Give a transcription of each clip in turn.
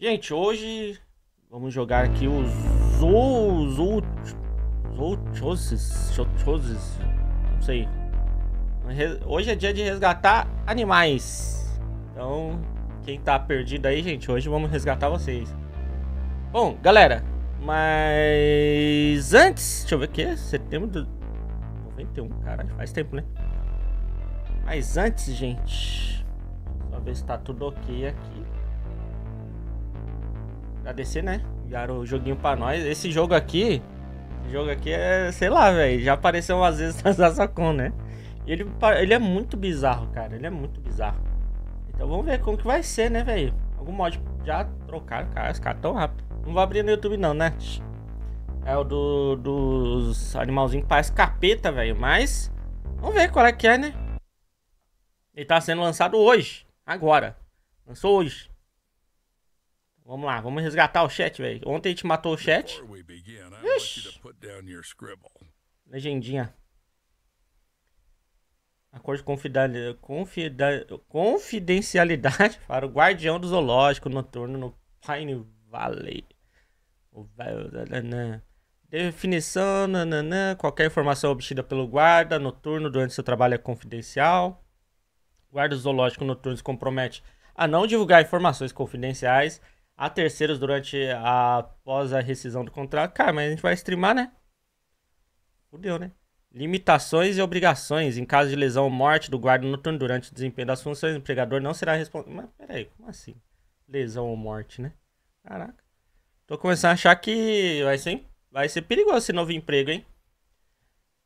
Gente, hoje vamos jogar aqui o Zou... Zou... Zouchoses... Zouchoses... Não sei. Hoje é dia de resgatar animais. Então, quem tá perdido aí, gente, hoje vamos resgatar vocês. Bom, galera, mas antes... Deixa eu ver o que? Setembro de 91, caralho, faz tempo, né? Mas antes, gente... Só ver se tá tudo ok aqui agradecer, né? Enviaram o joguinho pra nós. Esse jogo aqui. Esse jogo aqui é, sei lá, velho. Já apareceu umas vezes na Zasacon, né? Ele, ele é muito bizarro, cara. Ele é muito bizarro. Então vamos ver como que vai ser, né, velho? Algum mod já trocaram, cara. Os caras tão rápido. Não vou abrir no YouTube, não, né? É o do, dos animalzinhos que parece capeta, velho. Mas vamos ver qual é que é, né? Ele tá sendo lançado hoje. Agora. Lançou hoje. Vamos lá, vamos resgatar o chat, velho. Ontem a gente matou o chat. Ixi. Legendinha. Acordo de confidencialidade para o guardião do zoológico noturno no Pine Valley. Definição, nananã, qualquer informação obtida pelo guarda noturno durante seu trabalho é confidencial. O guarda zoológico noturno se compromete a não divulgar informações confidenciais a terceiros durante a após a rescisão do contrato. Cara, mas a gente vai streamar, né? Fudeu, né? Limitações e obrigações. Em caso de lesão ou morte do guarda noturno durante o desempenho das funções, o empregador não será responsável. Mas peraí, como assim? Lesão ou morte, né? Caraca. Tô começando a achar que vai ser, vai ser perigoso esse novo emprego, hein?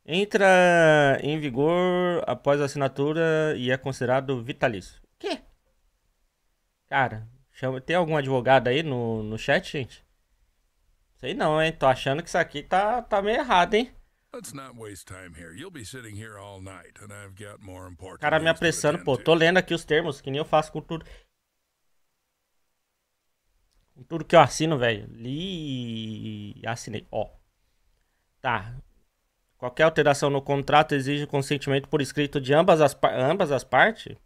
Entra em vigor após a assinatura e é considerado vitalício. O quê? Cara, Chama, tem algum advogado aí no, no chat, gente? Sei não, hein? Tô achando que isso aqui tá, tá meio errado, hein? O cara me apressando, pô. Tô lendo aqui os termos, que nem eu faço com tudo. Com tudo que eu assino, velho. Li. Assinei. Ó. Tá. Qualquer alteração no contrato exige consentimento por escrito de ambas as, ambas as partes?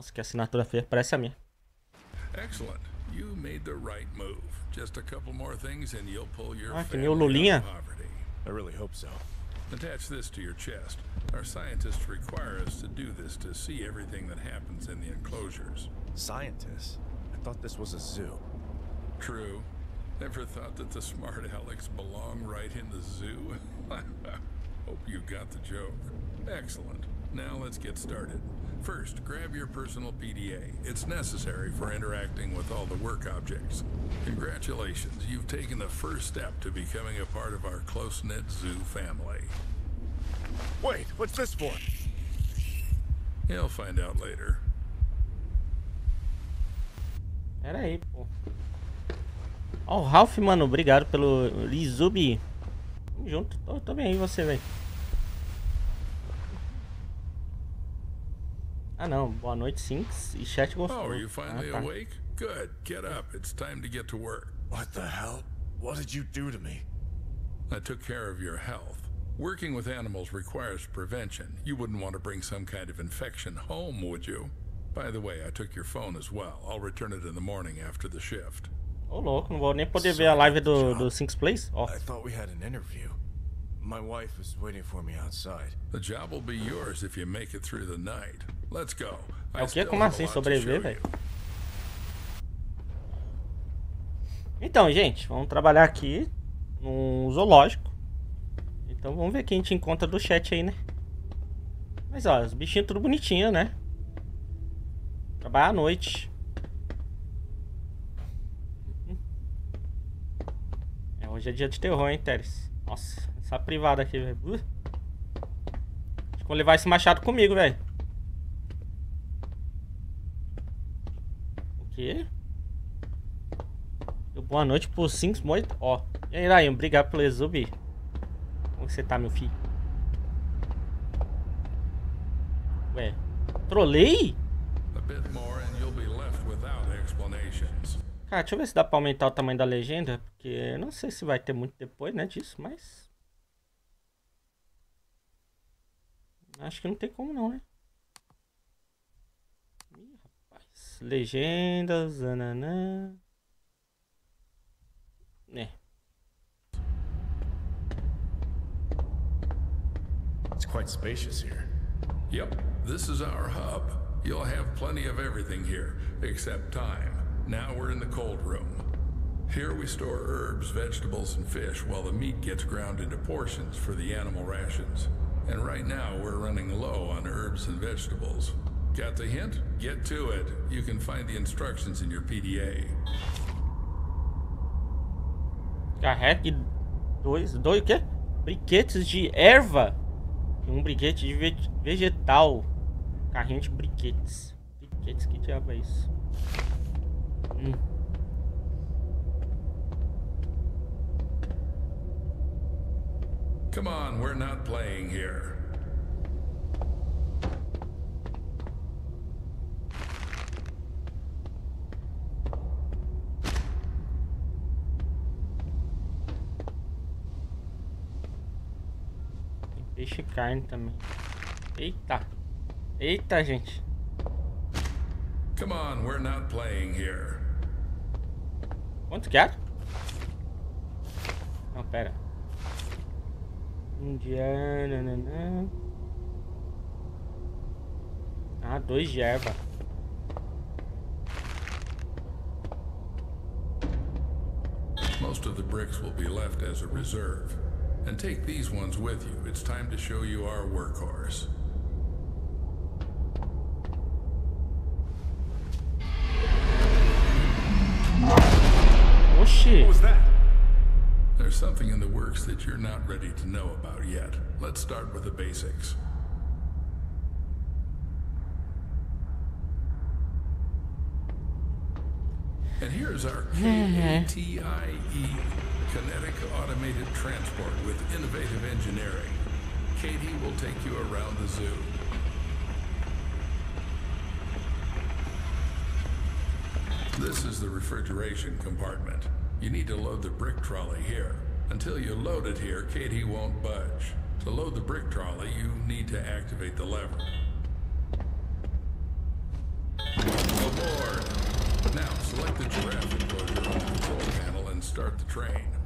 Sei. Nossa, que assinatura feia, parece a minha. Excellent. You made the right move. Just a couple more things and you'll pull your ah, que nem o Lulinha. I really hope so. Attach this to your chest. Our scientists require us to do this to see everything that happens in the enclosures. Scientists? I thought this was a zoo. True. Never thought that the smart Alex belonged right in the zoo. Hope you got the joke. Excellent. Now let's get started. First, grab your personal PDA. It's necessary for interacting with all the work objects. Congratulations, you've taken the first step to becoming a part of our close-knit zoo family. Wait, what's this for? You'll find out later. Pera aí, pô. Ó, oh, o Ralph, mano, obrigado pelo Lizubi. Tamo junto. Tô, tô bem aí você, velho. Ah não, boa noite sim. E chat gostou. Oh, are you finally ah, tá. awake? Good. Get up. It's time to get to work. What the hell? What did you do to me? I took care of your health. Working with animals requires prevention. You wouldn't want to bring some kind of infection home, would you? By the way, I took your phone as well. I'll return it in the morning after the shift. Ô oh, louco, não vou nem poder ver a live do, do Sinks Place. Oh. I thought we had an interview. My wife is waiting for me outside. The job will be yours if you make it through the night. Let's go. É o que? Como assim sobreviver, velho? Então, gente, vamos trabalhar aqui no zoológico. Então vamos ver quem a gente encontra do chat aí, né? Mas ó, os bichinhos tudo bonitinho, né? Trabalhar à noite. É, hoje é dia de terror, hein, Teres? Nossa. Essa privada aqui, velho. Acho que vou levar esse machado comigo, velho. O quê? Boa noite por 5 muito. Ó. E aí, Ryan, obrigado pelo exub. Como você tá, meu filho? Ué. Trolei? Cara, deixa eu ver se dá pra aumentar o tamanho da legenda. Porque não sei se vai ter muito depois, né, disso, mas... Acho que não tem como não, né? Ih, rapaz. legendas, ananã. É. It's quite spacious here. Yep, this is our hub. You'll have plenty of everything here, except time. Now we're in the cold room. Here we store herbs, vegetables, and fish while the meat gets ground into portions for the animal rations. And right now we're running low on herbs and vegetables. Got the hint? Get to it. You can find the instructions in your PDA. Carregue dois, dois o quê? Briquetes de erva. Um briquete de vegetal. Carrinho de briquetes. Briquetes, que diabo é isso? Hum. Come on, we're not playing here. Peixe carne também. Eita. Eita, gente. Come on, we're not playing here. Quanto que? Não, pera. Indiana. Ah, dois de erva. Most of the bricks will be left as a reserve. And take these ones with you. It's time to show you our workhorse. Oh shit. What was that? There's something in the works that you're not ready to know about yet. Let's start with the basics. And here's our KATIE. Kinetic Automated Transport with innovative engineering. Katie will take you around the zoo. This is the refrigeration compartment. You need to load the brick trolley here. Until you load it here, Katie won't budge. To load the brick trolley, you need to activate the lever. Aboard! Now, select the giraffe enclosure on the control panel and start the train.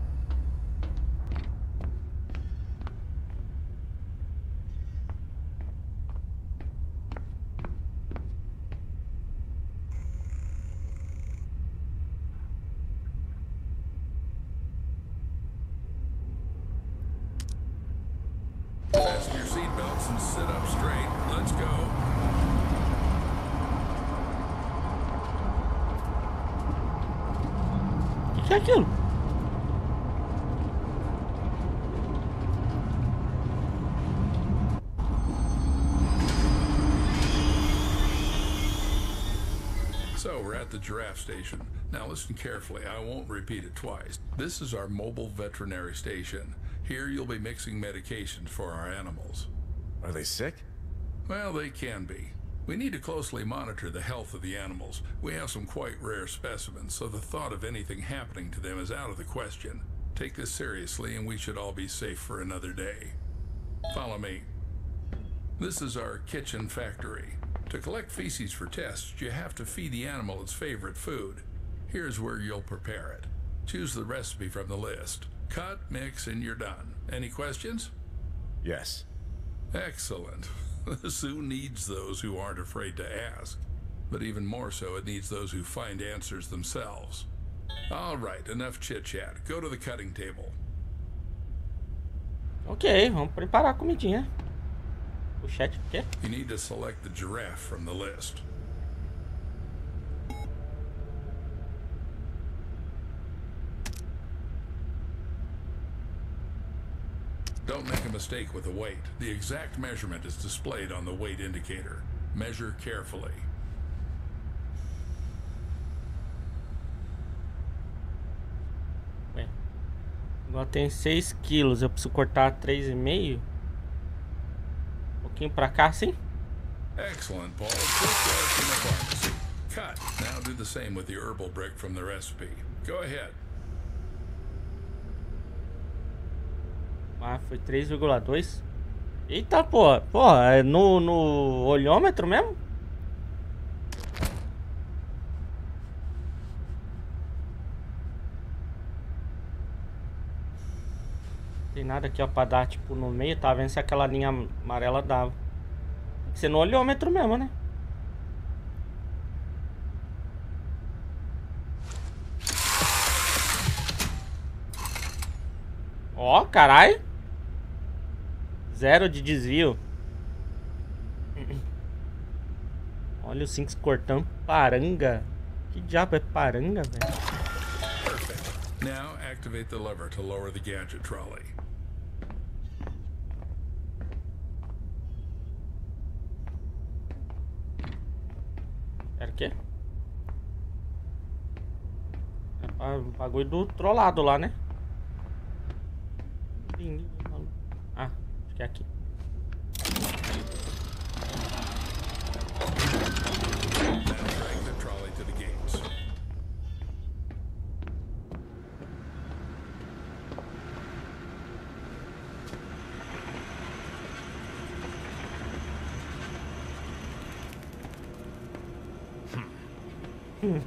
Giraffe station. Now listen carefully, I won't repeat it twice. This is our mobile veterinary station. Here you'll be mixing medications for our animals. Are they sick? Well, they can be. We need to closely monitor the health of the animals. We have some quite rare specimens, so the thought of anything happening to them is out of the question. Take this seriously and we should all be safe for another day. Follow me. This is our kitchen factory. To collect feces for tests, you have to feed the animal its favorite food. Here's where you'll prepare it. Choose the recipe from the list. Cut, mix, and you're done. Any questions? Yes. Excellent. The zoo needs those who aren't afraid to ask. But even more so, it needs those who find answers themselves. All right, enough chit-chat. Go to the cutting table. Ok, vamos preparar a comidinha. O chat quer? You need to select the giraffe from the list. Don't make a mistake with the weight. The exact measurement is displayed on the weight indicator. Measure carefully. Bem, agora tem 6 quilos, eu preciso cortar 3,5 pouquinho pra cá, assim. Excellent, Paul. Cut. Now do the same with the herbal brick from the recipe. Go ahead. Ah, foi 3,2. Eita, porra. Porra, é no, no olhômetro mesmo? Tem nada aqui, ó, pra dar, tipo, no meio. Tá vendo se aquela linha amarela dava. Você no olhômetro mesmo, né? Ó, carai. Zero de desvio. Olha o Sinks cortando paranga. Que diabo é paranga, velho? Now activate the lever to lower the gadget trolley. Quê? É o bagulho do trollado lá, né? Ah, acho que é aqui.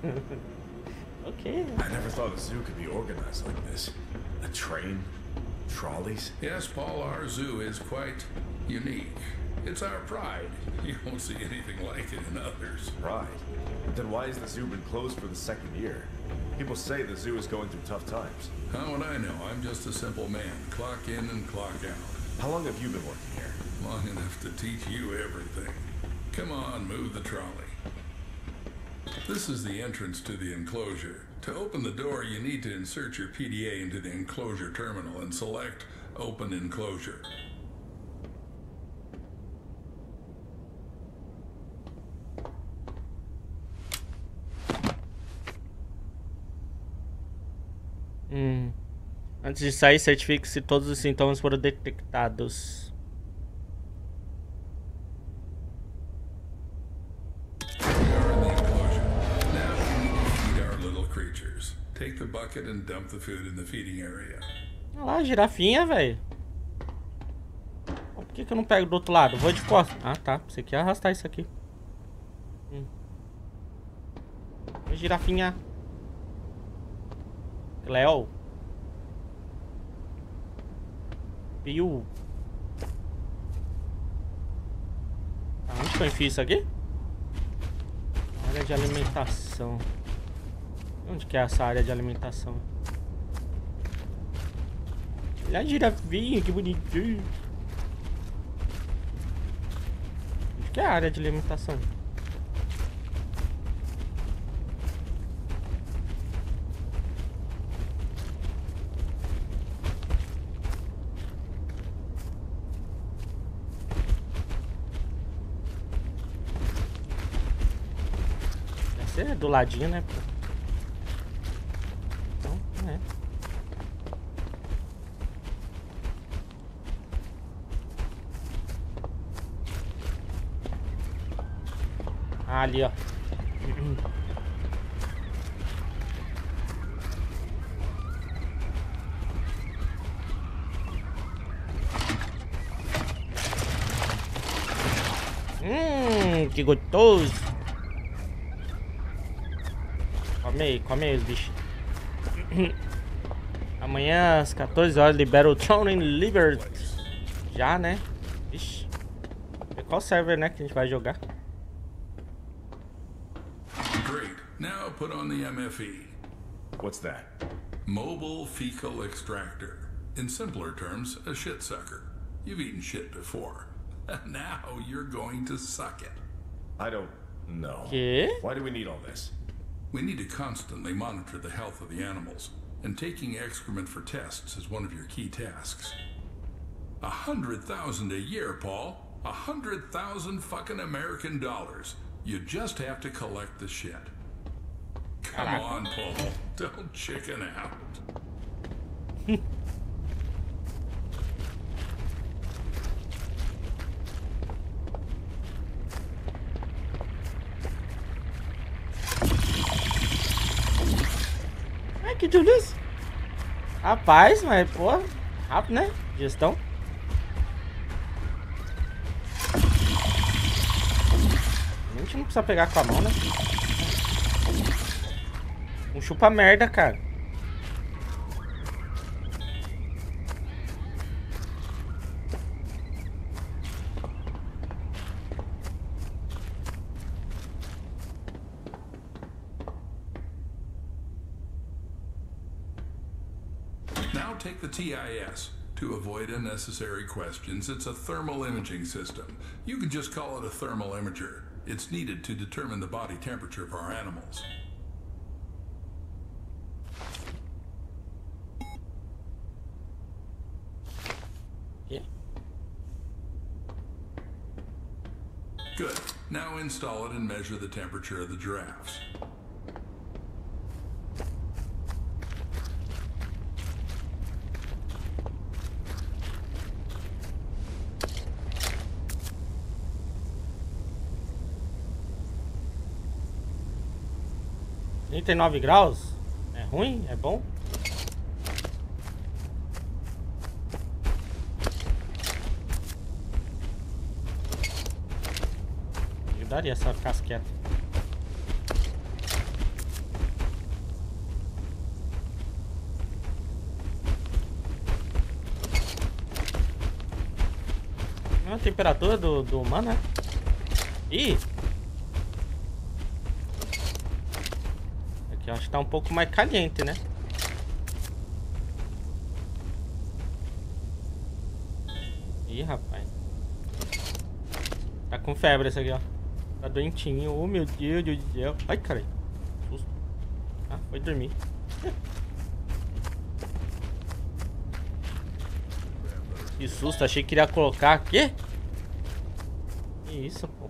okay. I never thought a zoo could be organized like this. A train, trolleys. Yes, Paul, our zoo is quite unique. It's our pride. You won't see anything like it in others. Pride? Then why has the zoo been closed for the second year? People say the zoo is going through tough times. How would I know? I'm just a simple man. Clock in and clock out. How long have you been working here? Long enough to teach you everything. Come on, move the trolley. This is the entrance to the enclosure. To open the door, you need to insert your PDA into the enclosure terminal and select Open Enclosure. Hum. Antes de sair, certifique se todos os sintomas foram detectados. Bucket and dump the food in the feeding area. Olha lá, girafinha, velho. Por que, que eu não pego do outro lado? Vou de costas. Ah, tá. Você quer arrastar isso aqui. Hum. Girafinha. Cleo. Piu. Aonde que eu enfio isso aqui? Área de alimentação. Onde que é essa área de alimentação? Olha a girafinha, que bonitinho. Onde que é a área de alimentação? Ser do ladinho, né? Ali, ó. Hum, que gostoso. Come aí, come aí os bichos. Amanhã às 14 horas libera o Throne in Liberty. Já, né? Ixi. Qual server, né, que a gente vai jogar? The MFE. What's that? Mobile Fecal Extractor. In simpler terms, a shit sucker. You've eaten shit before. now you're going to suck it. I don't know. Yeah? Why do we need all this? We need to constantly monitor the health of the animals, and taking excrement for tests is one of your key tasks. A hundred thousand a year, Paul. A hundred thousand fucking American dollars. You just have to collect the shit. Come on, Paul. Don't chicken out. Ai, que delícia. Rapaz, mas, pô, rápido, né? Gestão. A gente não precisa pegar com a mão, né? Chupa merda, cara. Now take the TIS. To avoid unnecessary questions, it's a thermal imaging system. You can just call it a thermal imager. It's needed to determine the body temperature of our animals. Good. Now install it and measure the temperature of the giraffes. Trinta e nove graus? É ruim? É bom? Daria essa casqueta. A temperatura do, do humano, né? Ih! Aqui eu acho que tá um pouco mais caliente, né? Ih, rapaz. Tá com febre esse aqui, ó. Tá doentinho. Oh, meu Deus do céu. Ai, cara. Susto. Ah, foi dormir. que susto. Achei que iria colocar aqui. Que isso, pô.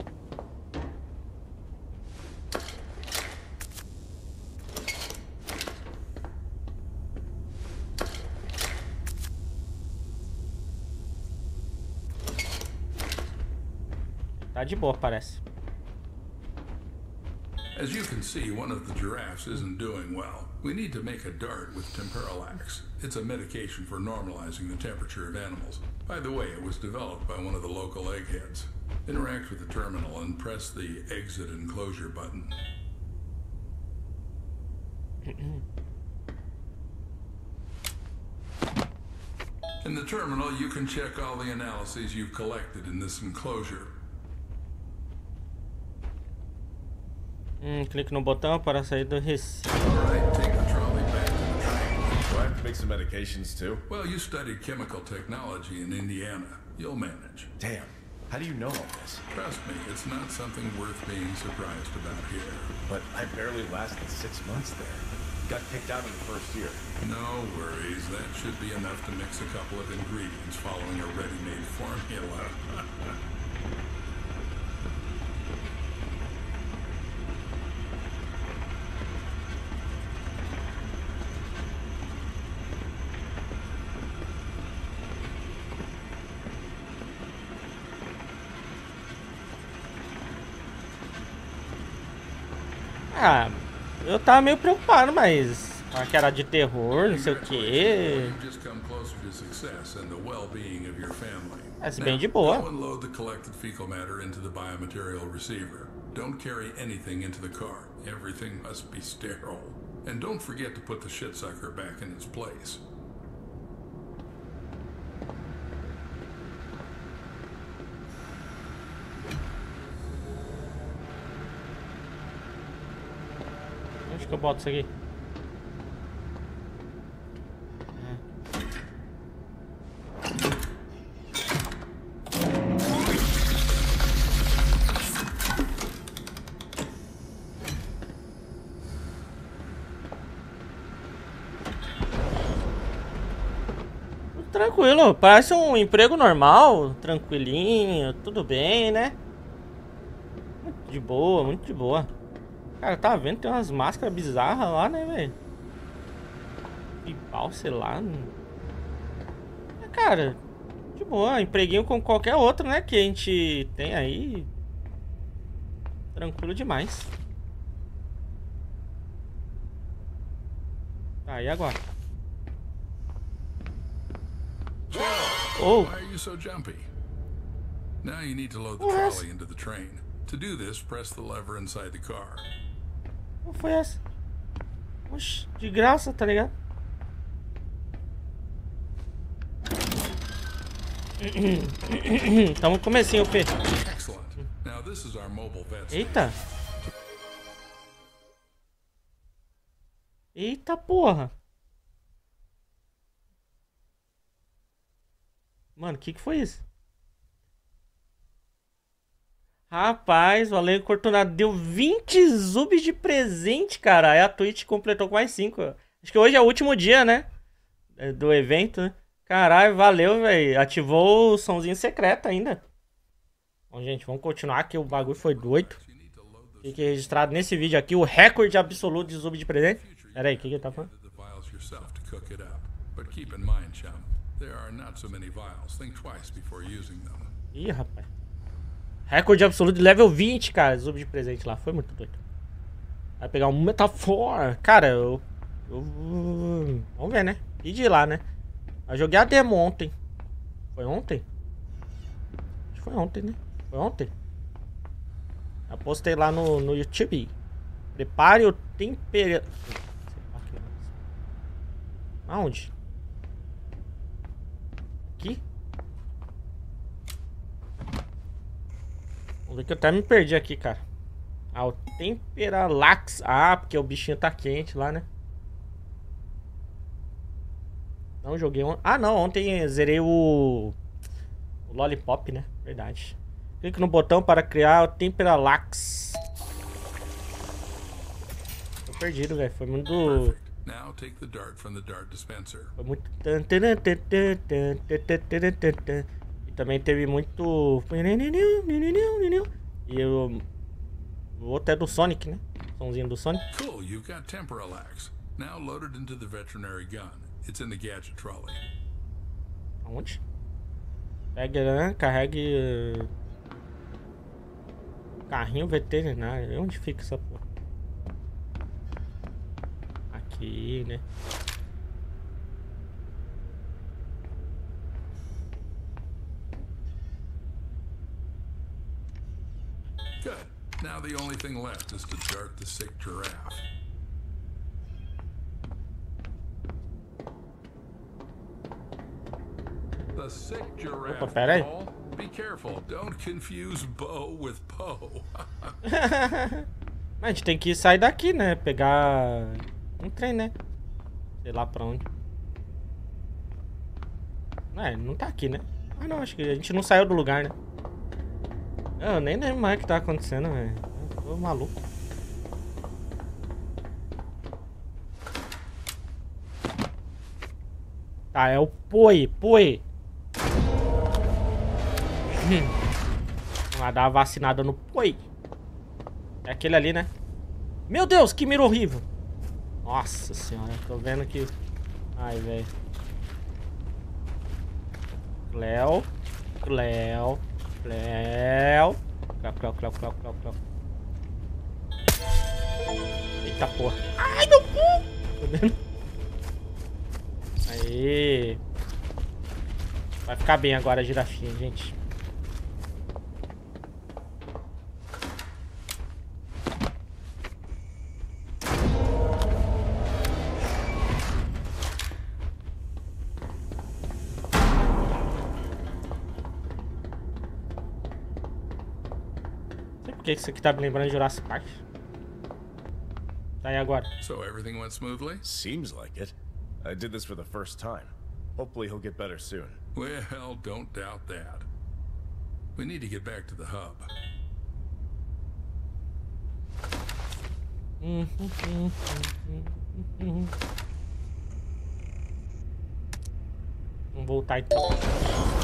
Tá de boa, parece. As you can see, one of the giraffes isn't doing well. We need to make a dart with Temperalax. It's a medication for normalizing the temperature of animals. By the way, it was developed by one of the local eggheads. Interact with the terminal and press the exit enclosure button. In the terminal, you can check all the analyses you've collected in this enclosure. Hum, clique no botão para sair do recinto. make some medications too? Well, you studied chemical technology in Indiana. You'll manage. Damn. How do you know all this? Trust me, it's not something worth being surprised about here. But I barely lasted six months there. Got kicked out in the first year. No worries. That should be enough to mix a couple of ingredients following a ready-made formula. Ah, eu tava meio preocupado, mas que era de terror, não sei o que. É bem de boa. Don't carry anything into the car. Everything must be sterile. And don't forget to put the shit sucker back in its place. Que eu boto isso aqui? Tranquilo, parece um emprego normal, tranquilinho, tudo bem, né? Muito de boa, muito de boa. Cara, tá vendo? Tem umas máscaras bizarras lá, né, velho? E pau, sei lá. Cara, de boa. Empreguinho com qualquer outro, né? Que a gente tem aí. Tranquilo demais. Tá, e agora? Oh! Why are you so jumpy? Now you need to load the trolley into the train. To do this, press the lever inside the car. Qual foi essa? Oxe, de graça, tá ligado? Tá Tamo comecinho, P. Eita. Eita porra. Mano, o que que foi isso? Rapaz, o Alejo Cortunado deu 20 zubs de presente, cara. Aí a Twitch completou com mais 5. Acho que hoje é o último dia, né? É, do evento, né? Caralho, valeu, velho. Ativou o somzinho secreto ainda. Bom, gente, vamos continuar que o bagulho foi doido. Fique registrado nesse vídeo aqui o recorde absoluto de zub de presente. Pera aí, o que, que tá falando? Ih, rapaz. Recorde absoluto de level 20, cara. Zub de presente lá. Foi muito doido. Vai pegar um Metafor. Cara, eu, eu... Vamos ver, né? E de lá, né? Eu joguei a demo ontem. Foi ontem? Acho que foi ontem, né? Foi ontem? Eu postei lá no, no YouTube. Prepare o tempero... Aonde? Aqui? Que eu até me perdi aqui, cara. Ah, o Temperalax. Ah, porque o bichinho tá quente lá, né? Não joguei ontem. Ah, não. Ontem zerei o... O Lollipop, né? Verdade. Clique no botão para criar o Temperalax. Tô perdido, velho. Foi muito... Foi muito... Também teve muito... E o... O outro é do Sonic, né? Somzinho do Sonic. Cool, you've got Temperalax. Now loaded into the veterinary gun. It's in the gadget trolley. Aonde? Pegue, né? Carregue Carrinho veterinário. Onde fica essa porra? Aqui, né? Good. Now the only thing left is to dart the sick giraffe. The sick giraffe. Opa, pera aí. Be careful, don't confuse Bo with Poe. a gente tem que sair daqui, né? Pegar um trem, né? Sei lá pra onde. É, não tá aqui, né? Ah, não, acho que a gente não saiu do lugar, né? Eu nem lembro mais o que tá acontecendo, velho. Tô maluco. Tá, é o Poi, Poi. Vamos lá dar uma vacinada no Poi. É aquele ali, né? Meu Deus, que mira horrível. Nossa senhora, tô vendo que... Ai, velho. Cleo. Cleo. Cleo. Cleo, Cleo, Cleo, Cleo, Cleo, Cleo. Eita porra. Ai, meu cu! Tô vendo? Aí. Vai ficar bem agora a girafinha, gente. Que isso aqui tá me lembrando de Jurassic Park? Tá aí agora. So everything went smoothly? Seems like it. I did this for the first time. Hopefully he'll get better soon. Well, don't doubt that. We need to get back to the hub. Vamos voltar então.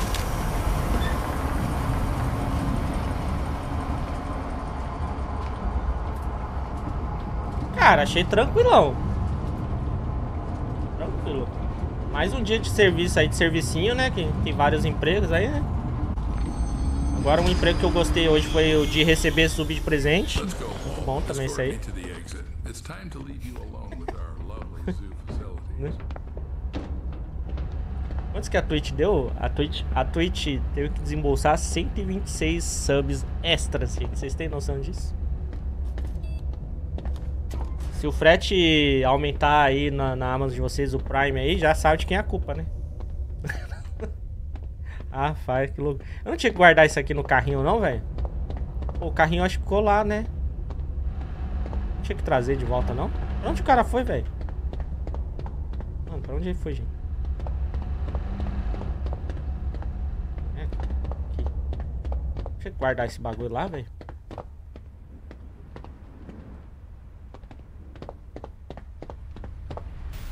Cara, achei tranquilão. Tranquilo. Mais um dia de serviço aí, de servicinho, né? Que tem vários empregos aí, né? Agora um emprego que eu gostei hoje foi o de receber sub de presente. Muito bom também isso aí. Quantos que a Twitch deu? A Twitch, a Twitch teve que desembolsar 126 subs extras, gente. Vocês têm noção disso? Se o frete aumentar aí na, na Amazon de vocês, o Prime aí, já sabe de quem é a culpa, né? ah, faz, que louco. Eu não tinha que guardar isso aqui no carrinho não, velho? O carrinho acho que ficou lá, né? Não tinha que trazer de volta, não? Pra onde o cara foi, velho? Mano, pra onde ele foi, gente? Deixa eu guardar esse bagulho lá, velho.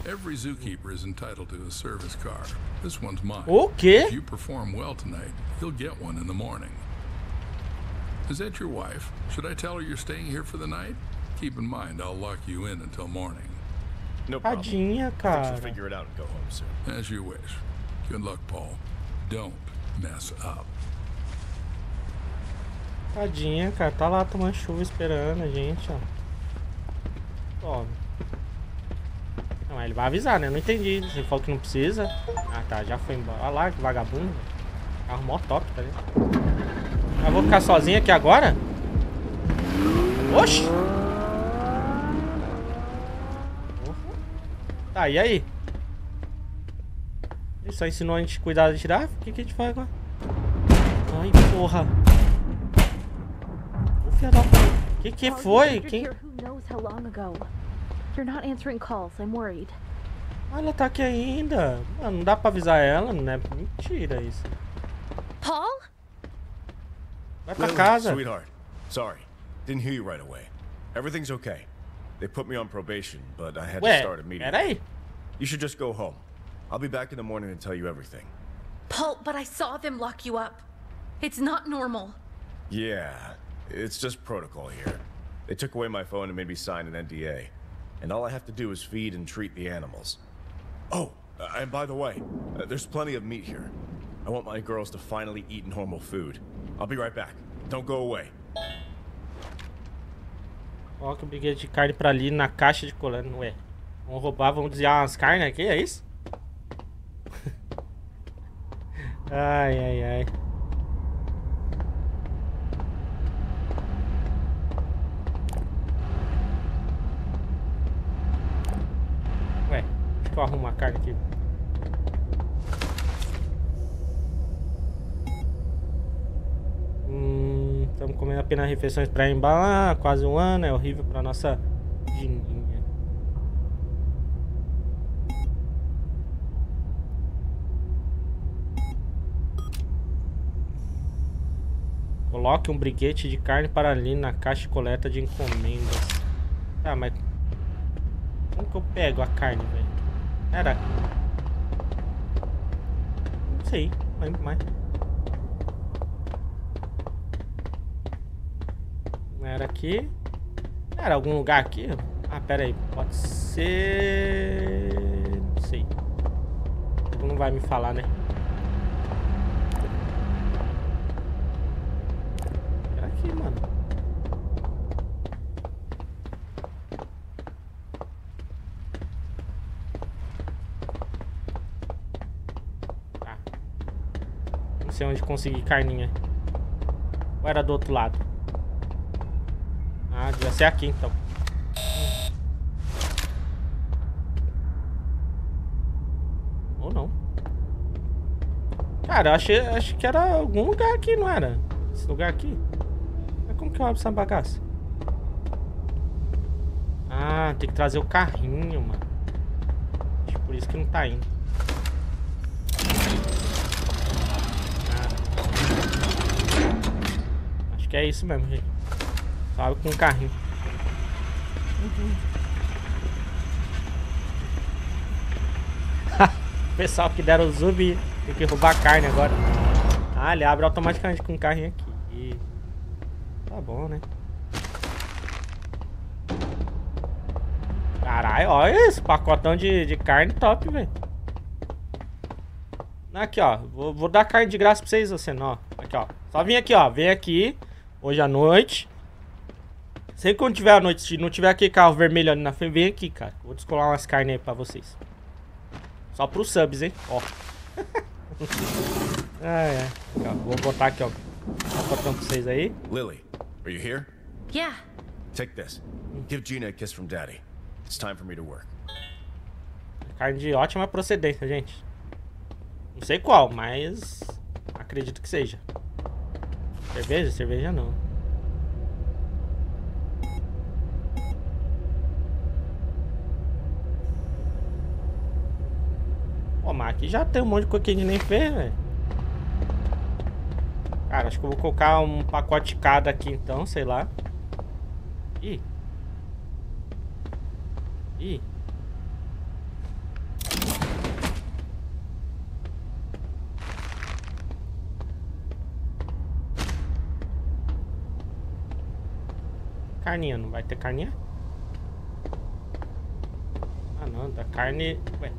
Every zookeeper is entitled to a service car. This one's mine. Okay. If you perform well tonight, you'll get one in the morning. Is that your wife? Should I tell her you're staying here for the night? Keep in mind, I'll lock you in until morning. No ah, problem. Tadinha, cara. We'll figure it out and go home soon. As you wish. Good luck, Paul. Don't mess up. Tadinha, cara. Tá lá tomando chuva esperando a gente, ó. Ó. Não, ele vai avisar, né? Não entendi. Você falou que não precisa. Ah, tá. Já foi embora. Olha lá, que vagabundo. Mó top, tá ligado? Eu vou ficar sozinho aqui agora? Oxi! Tá, e aí? Ele só ensinou a gente cuidar de tirar? O que, que a gente faz agora? Ai, porra. Da O que que foi? Quem... Ah, ela tá aqui ainda. Mano, não dá pra avisar ela, né? Mentira isso. Paul? Vai pra casa. Sweetheart, sorry. Didn't hear you right away. Everything's okay. They put me on probation, but I had Ué, to start immediately. peraí. You should just go home. I'll be back in the morning and tell you everything. Paul, but I saw them lock you up. It's not normal. Yeah, it's just protocol here. They took away my phone and made me sign an NDA. And all I have to do is feed and treat the animals. Oh, uh, and by the way, uh, there's plenty of meat here. I want my girls to finally eat normal food. I'll be right back. Don't go away. Coloca o brigueiro de carne pra ali na caixa de colando. Ué, vamos roubar, vamos desviar umas carnes aqui, é isso? ai, ai, ai. Deixa eu arrumar a carne aqui. Hum, estamos comendo apenas refeições para embalar, quase um ano, é horrível para nossa Gininha. Coloque um briguete de carne para ali na caixa de coleta de encomendas. Tá, mas... Como que eu pego a carne, velho? Era... Não sei, lembro mais. Era aqui. Era algum lugar aqui? Ah, pera aí. Pode ser... Não sei. Não vai me falar, né? Era aqui, mano. Tá. Não sei onde conseguir carninha. Ou era do outro lado? Ah, devia ser aqui então. Ou não. Cara, eu achei, acho que era algum lugar aqui, não era? Esse lugar aqui? Mas como que eu abro essa bagaça? Ah, tem que trazer o carrinho, mano. Acho por isso que não tá indo. Que é isso mesmo, gente. Só com um carrinho. Uhum. o pessoal que deram o zoom tem que roubar carne agora. Ah, ele abre automaticamente com o carrinho aqui. Tá bom, né? Caralho, olha esse pacotão de, de carne top, velho. Aqui, ó. Vou, vou, dar carne de graça pra vocês, você não. Aqui, ó. Só vem aqui, ó. Vem aqui. Hoje à noite. Sempre quando tiver à noite, se não tiver aquele carro vermelho ali na frente, vem aqui, cara. Vou descolar umas carnes aí pra vocês. Só pros subs, hein? Ó. ah, é. Aqui, ó. Vou botar aqui, ó. Botão pra vocês aí. Lily, are you here? Yeah. Take this. Give Gina a kiss from Daddy. It's time for me to work. Carne de ótima procedência, gente. Não sei qual, mas acredito que seja. Cerveja? Cerveja não. Pô, mas aqui já tem um monte de coisa que a gente nem fez, velho. Cara, acho que eu vou colocar um pacote cada aqui então, sei lá. Ih. Ih. Carninha, não vai ter carninha? Ah não, da carne... Ué.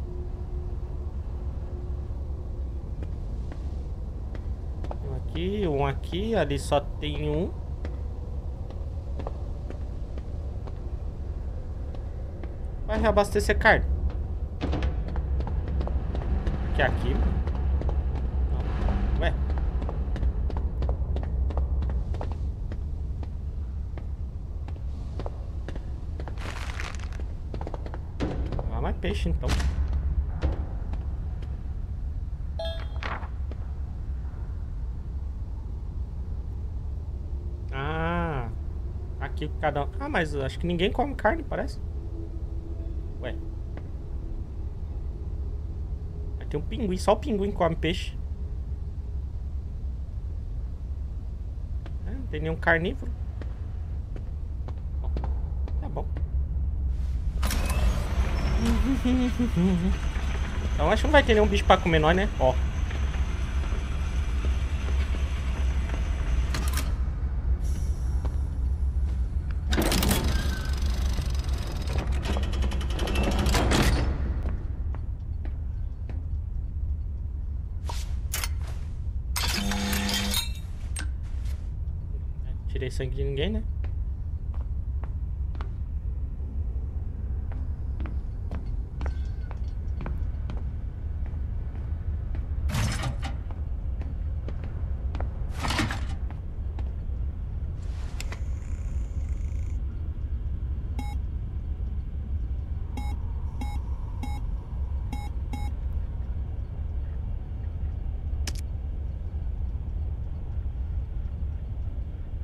Um aqui, um aqui, ali só tem um. Vai reabastecer carne. Que aqui, Ué. Vai mais peixe então. Ah, aqui cada um. Ah, mas acho que ninguém come carne, parece. Ué. Tem um pinguim, só o pinguim come peixe. É, não tem nenhum carnívoro. Bom, tá bom. Então acho que não vai ter nenhum bicho pra comer nós, né? Ó. Tirei sangue de ninguém, né?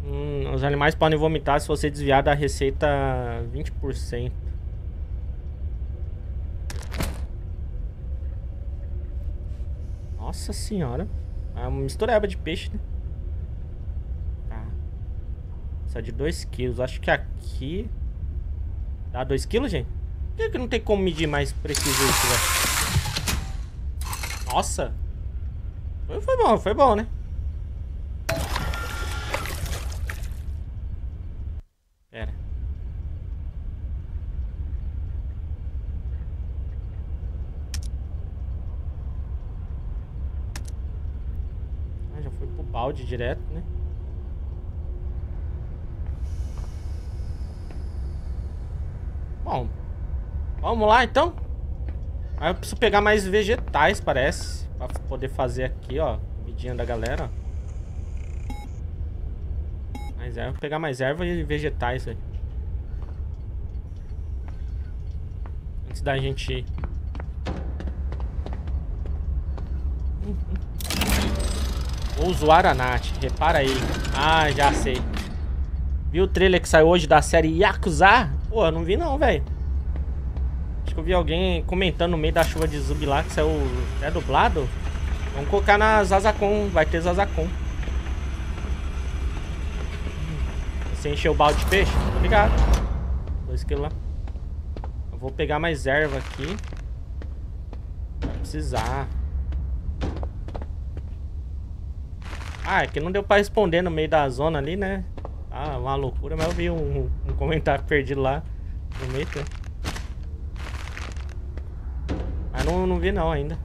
Hum, os animais podem vomitar se você desviar da receita 20%. Nossa senhora. É uma mistureba de peixe, né? Tá. Essa é de 2 quilos. Acho que aqui... Dá 2 quilos, gente? Por que, que não tem como medir mais preciso isso, velho? Nossa. Foi, foi bom, foi bom, né? Pera. Ah, já foi pro balde direto, né? Bom, vamos lá então. Aí eu preciso pegar mais vegetais, parece. Pra poder fazer aqui, ó. Vidinha da galera. Mais erva. Vou pegar mais erva e vegetais aí. Antes da gente ir. Vou zoar a Nath. Repara aí. Ah, já sei. Viu o trailer que saiu hoje da série Yakuza? Pô, não vi não, velho. Acho que eu vi alguém comentando no meio da chuva de zumbi lá que saiu é dublado. Vamos colocar na Zazacon. Vai ter Zazacon. Você encheu o balde de peixe? Obrigado. Dois quilos lá. Eu vou pegar mais erva aqui. Vai precisar. Ah, é que não deu pra responder no meio da zona ali, né? Ah, uma loucura, mas eu vi um, um comentário perdido lá no meio. Né? Mas não, não vi não ainda.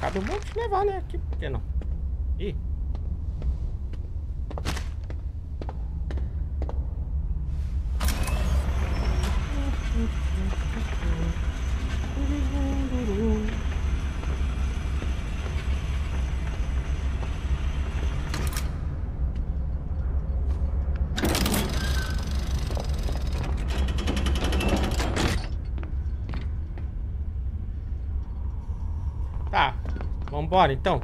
Cabe um monte de levar, né? Aqui, por que não? Ih. vambora então.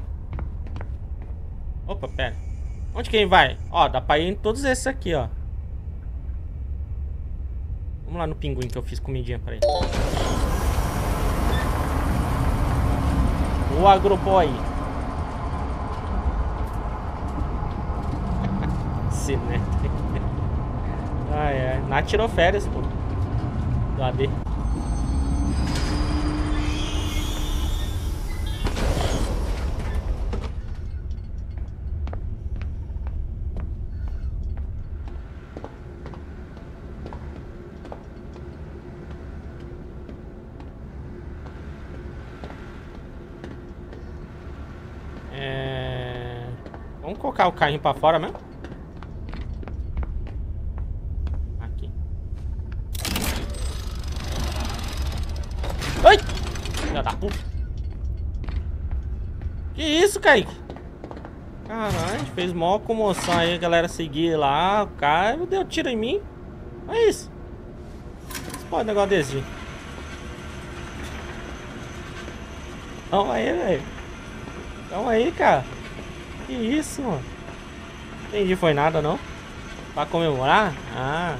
Opa, pera. Onde quem vai? Ó, dá pra ir em todos esses aqui, ó. Vamos lá no pinguim que eu fiz comidinha pra ele. O agroboy. Cinética. Ai, ai. Nath tirou férias, pô. Do AD. Colocar o carrinho pra fora mesmo? Aqui. Ai! Filha da puta. Que isso, Kaique? Caralho, fez mó comoção aí, a galera seguir lá, o cara deu tiro em mim. É isso. Pode negócio desse. Calma aí, velho. Calma aí, cara. Que isso, mano? Entendi, foi nada não. Pra comemorar? Ah.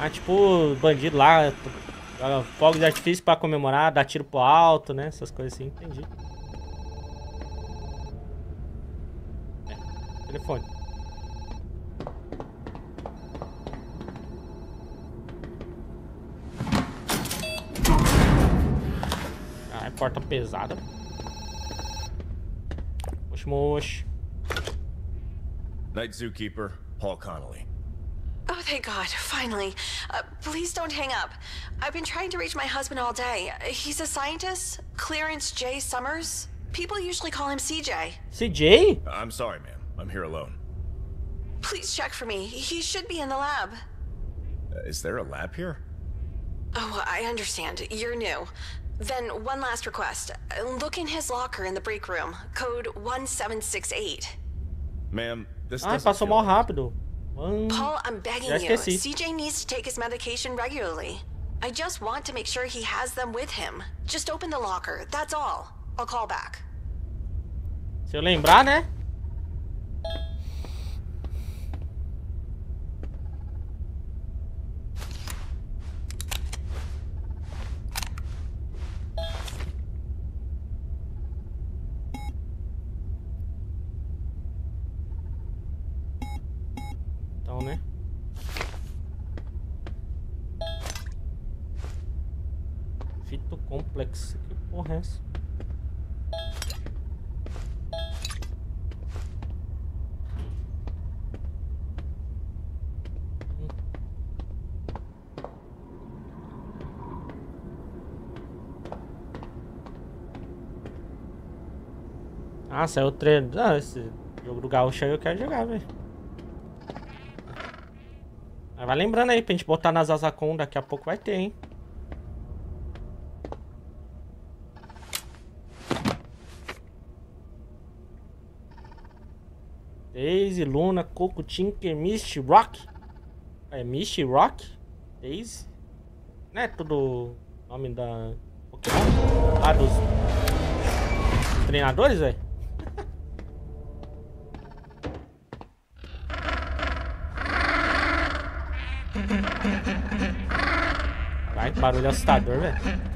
Ah, tipo, bandido lá. Fogo de artifício pra comemorar, dar tiro pro alto, né? Essas coisas assim, entendi. É, telefone. Ah, é porta pesada. Mosh Night Zookeeper, Paul Connolly. Oh, thank God, finally. Uh, please don't hang up. I've been trying to reach my husband all day. He's a scientist, Clarence J. Summers. People usually call him CJ. CJ? I'm sorry, ma'am. I'm here alone. Please check for me. He should be in the lab. Uh, is there a lab here? Oh, I understand. You're new. Then, one last request. Look in his locker in the break room. Code 1768. Ma'am, this Ah, passou mal rápido. Paul, I'm begging you. CJ needs to take his medication regularly. I just want to make sure he has them with him. Just open the locker. That's all. I'll call back. Se eu lembrar, né? Complex. Que porra é essa? Ah, saiu o treino. Ah, esse jogo do gaúcho aí eu quero jogar, velho. Vai lembrando aí pra gente botar nas Azacon, daqui a pouco vai ter, hein. Daisy, Luna, Coco, Tinker, Misty, Rock. É Misty, Rock? Daisy? Não é tudo nome da Pokémon? Ah, dos treinadores, velho? Barulho assustador, velho.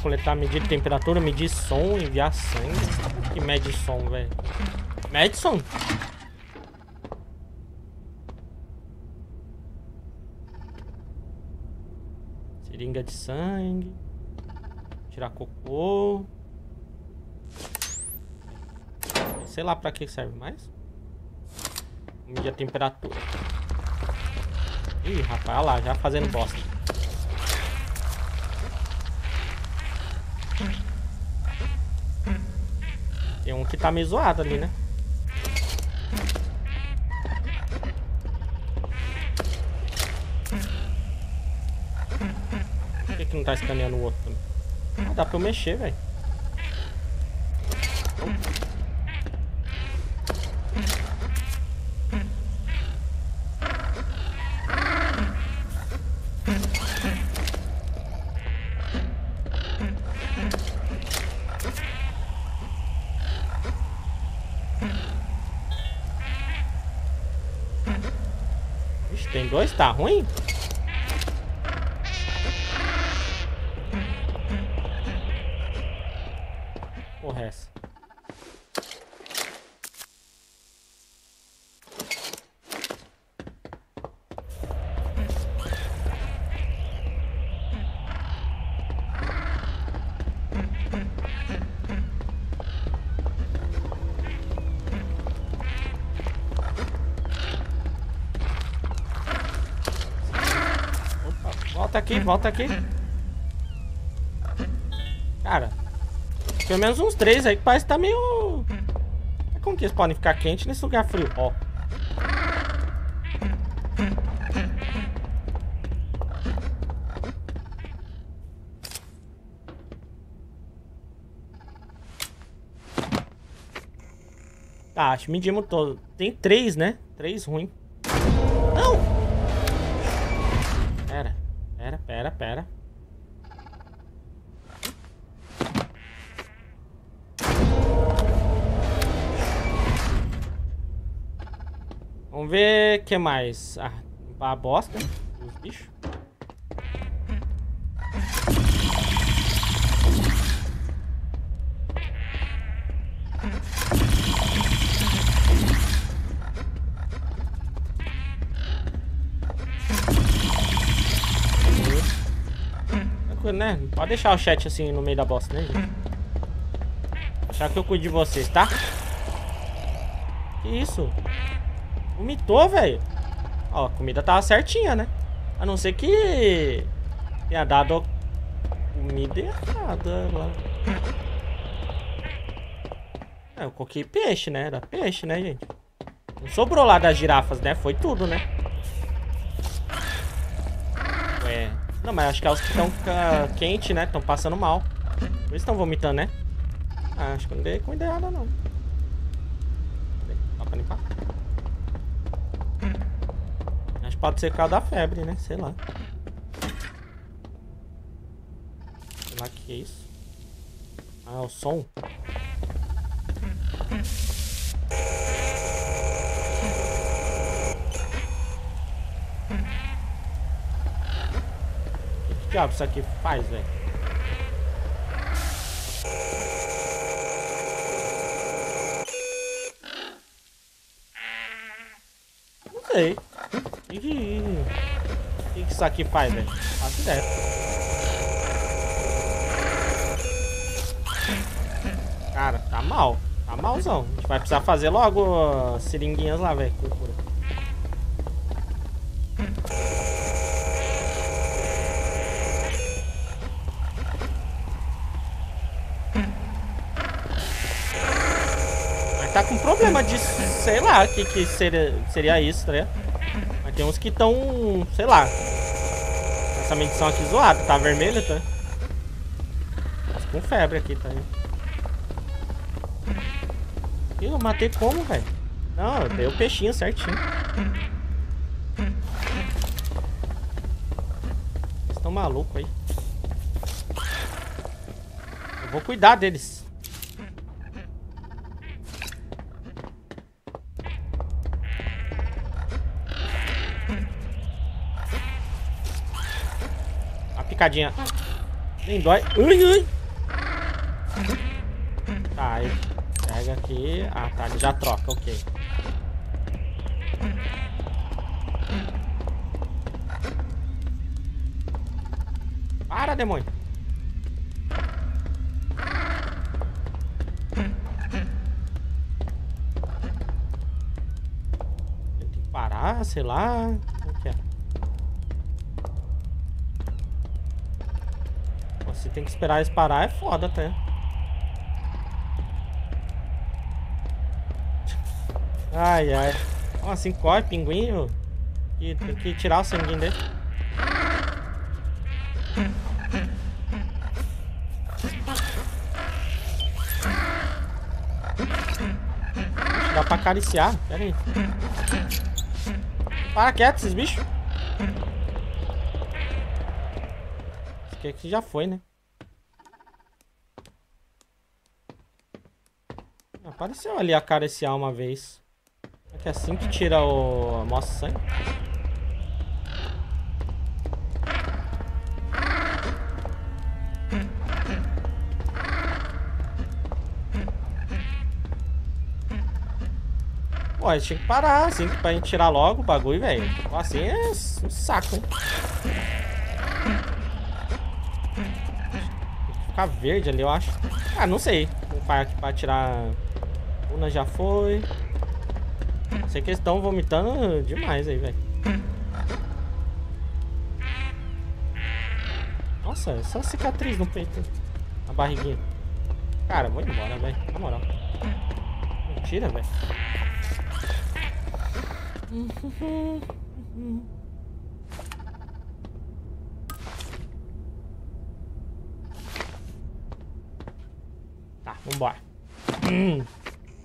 Coletar, medir temperatura, medir som, enviar sangue. Que mede som, velho? Mede som? Seringa de sangue. Tirar cocô. Sei lá pra que serve mais. Medir a temperatura. Ih, rapaz, olha lá, já fazendo bosta. Tem um que tá meio zoado ali, né? Por que, que não tá escaneando o outro? Ah, dá pra eu mexer, velho. dois tá ruim? Volta aqui. Cara, pelo menos uns três aí que parece que tá meio... Como que eles podem ficar quentes nesse lugar frio? Ó. Tá, acho que medimos todo. Tem três, né? Três ruim. Que mais. Ah, a bosta os bichos. né? Pode deixar o chat assim no meio da bosta, né, gente? Achar que eu cuido de vocês, tá? Que isso? Vomitou, velho. Ó, a comida tava certinha, né? A não ser que tenha dado comida errada lá. É, eu coloquei peixe, né? Era peixe, né, gente? Não sobrou lá das girafas, né? Foi tudo, né? Ué. Não, mas acho que é os que estão uh, quentes, né? Estão passando mal. Eles estão vomitando, né? Ah, acho que não dei comida errada, não. Dá pra limpar? Acho que pode ser por causa da febre, né? Sei lá. Sei lá que é isso. Ah, o som. diabo isso aqui faz, velho? Não sei. O que, que, que isso aqui faz, velho? Faço ideia. Cara, tá mal. Tá malzão. A gente vai precisar fazer logo seringuinhas lá, velho. tá com problema de, sei lá, que, que seria, seria isso, tá ligado? Tem uns que estão, sei lá. Essa medição aqui zoada, tá vermelha, tá? Mas com febre aqui, tá Ih, eu matei como, velho? Não, eu dei o peixinho certinho. Vocês estão malucos aí. Eu vou cuidar deles. Picadinha. Nem dói. Ui, ui. Tá, aí pega aqui. Ah, tá. Ele já troca, ok. Para, demônio. Que parar, sei lá. Esperar eles parar, é foda até. Ai, ai. Ó, assim corre, pinguim. E tem que tirar o sanguinho dele. Dá pra acariciar. Pera aí. Para quieto, esses bichos. Esse aqui já foi, né? Apareceu ali acariciar uma vez. É que é assim que tira o... Mostra sangue. Pô, a gente tinha que parar, assim, pra gente tirar logo o bagulho, velho. Assim é um saco, hein? Tem que ficar verde ali, eu acho. Ah, não sei. Não faz aqui pra tirar... Una já foi. Sei que eles estão vomitando demais aí, velho. Nossa, é só cicatriz no peito. Na barriguinha. Cara, vou embora, velho. Na moral. Mentira, velho. Tá, vambora.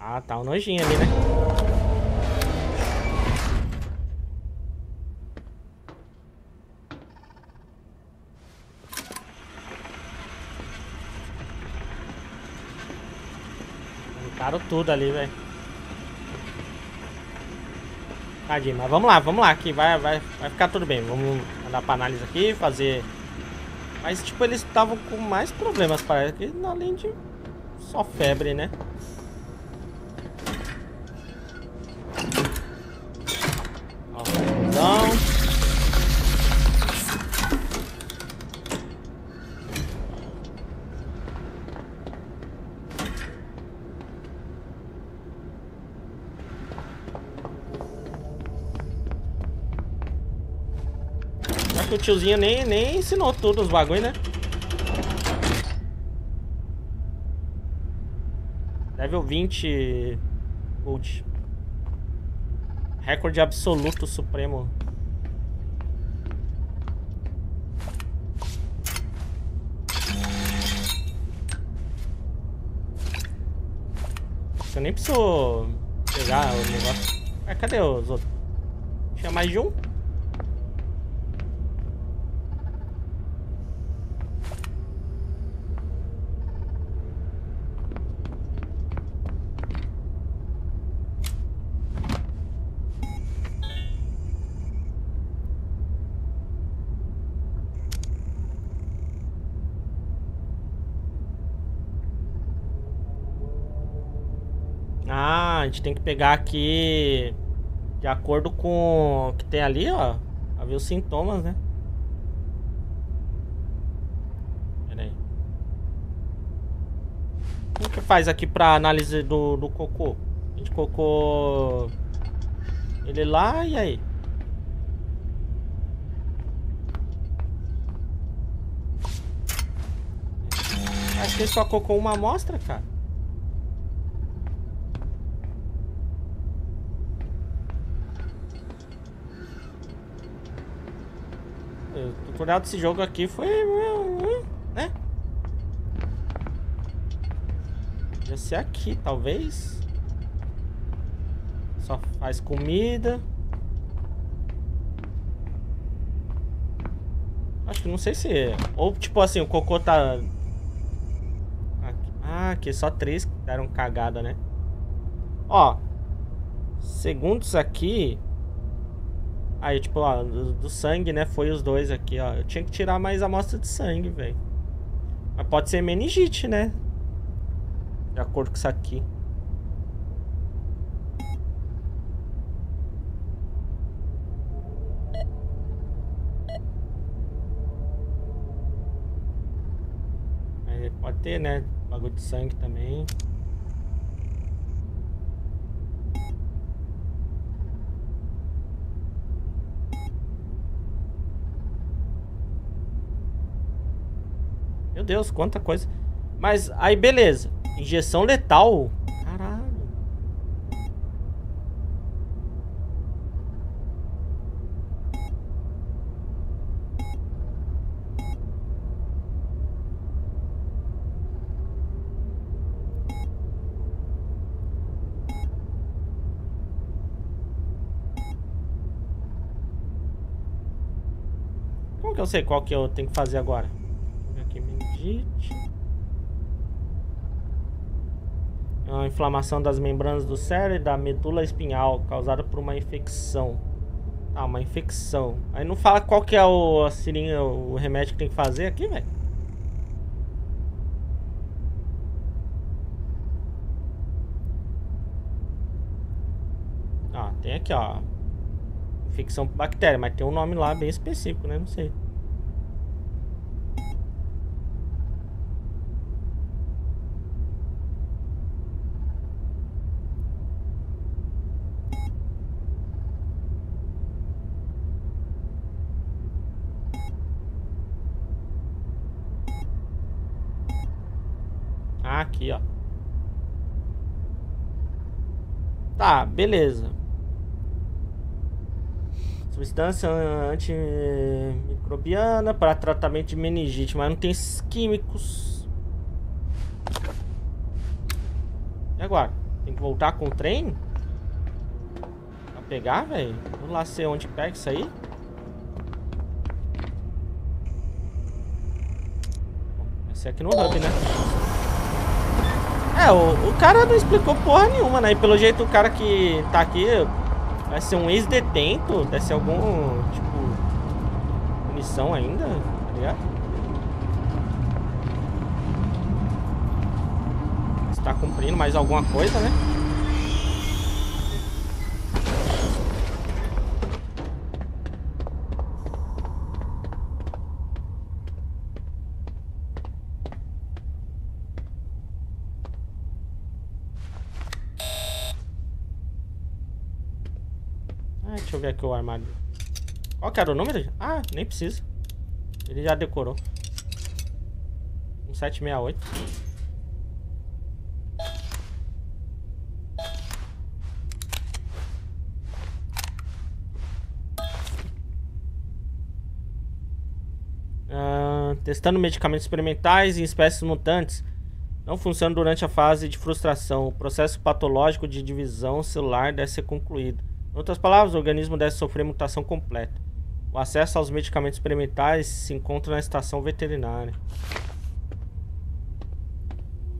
Ah, tá um nojinho ali, né? Arrancaram tudo ali, velho. Tadinho, mas vamos lá, vamos lá, que vai, vai, vai ficar tudo bem. Vamos mandar pra análise aqui, fazer... Mas, tipo, eles estavam com mais problemas, parece, que além de só febre, né? Tiozinho nem, nem ensinou tudo os bagulho, né? Level 20 Gold. Recorde absoluto supremo. Eu nem preciso pegar o negócio. Ah, cadê os outros? Tinha mais de um? a gente tem que pegar aqui de acordo com o que tem ali, ó. A ver os sintomas, né? Pera aí. Como que faz aqui pra análise do, do cocô? A gente colocou ele lá e aí? Acho que só colocou uma amostra, cara. Tutorial desse jogo aqui foi... Né? Podia ser aqui, talvez. Só faz comida. Acho que não sei se... É. Ou, tipo assim, o cocô tá... Ah, aqui só três deram cagada, né? Ó. Segundo isso aqui... Aí, tipo, ó, do, do, sangue, né? Foi os dois aqui, ó. Eu tinha que tirar mais amostra de sangue, velho. Mas pode ser meningite, né? De acordo com isso aqui. Aí pode ter, né? Bagulho de sangue também. Deus, quanta coisa. Mas aí, beleza. Injeção letal. Caralho. Como que eu sei qual que eu tenho que fazer agora? É uma inflamação das membranas do cérebro e da medula espinhal causada por uma infecção. Ah, uma infecção. Aí não fala qual que é o a seringa, o remédio que tem que fazer aqui, velho. tem aqui, ó. Infecção por bactéria, mas tem um nome lá bem específico, né? Não sei. aqui, ó. Tá, beleza. Substância antimicrobiana para tratamento de meningite, mas não tem químicos. E agora? Tem que voltar com o trem? Pra pegar, velho? Vamos lá ser onde pega isso aí. Esse aqui no hub, né? É, o, o cara não explicou porra nenhuma, né? E pelo jeito o cara que tá aqui vai ser um ex-detento, deve ser algum, tipo, punição ainda, tá ligado? Está cumprindo mais alguma coisa, né? Ver aqui o armário. Qual que era o número? Ah, nem precisa. Ele já decorou. 1768. Uh, testando medicamentos experimentais em espécies mutantes. Não funciona durante a fase de frustração. O processo patológico de divisão celular deve ser concluído. Em outras palavras, o organismo deve sofrer mutação completa. O acesso aos medicamentos experimentais se encontra na estação veterinária.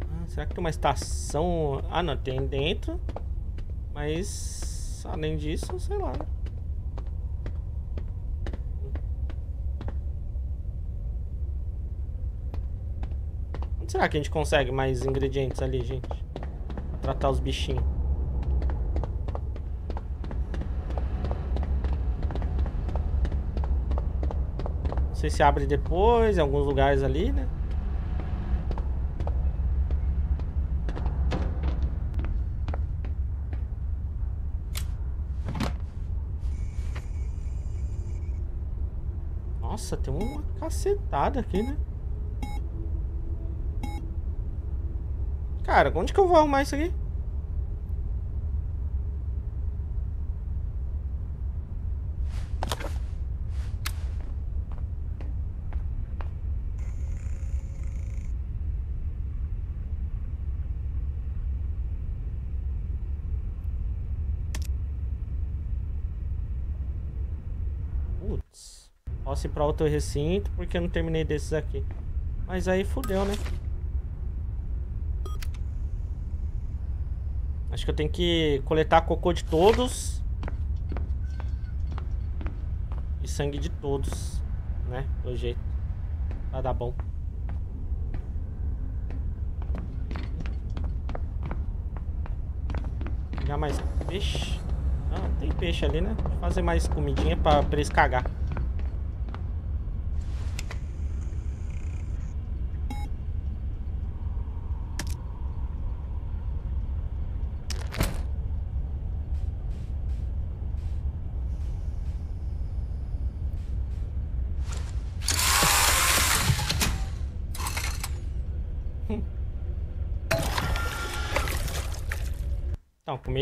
Ah, será que tem uma estação... Ah, não, tem dentro. Mas, além disso, sei lá, né? Onde será que a gente consegue mais ingredientes ali, gente? Pra tratar os bichinhos. Sei se abre depois, em alguns lugares ali, né? Nossa, tem uma cacetada aqui, né? Cara, onde que eu vou arrumar isso aqui? Ir pra outro recinto porque eu não terminei desses aqui. Mas aí fudeu, né? Acho que eu tenho que coletar cocô de todos. E sangue de todos, né? Do jeito. Pra dar bom. Pegar mais peixe. Ah, tem peixe ali, né? Vou fazer mais comidinha pra, pra eles cagar.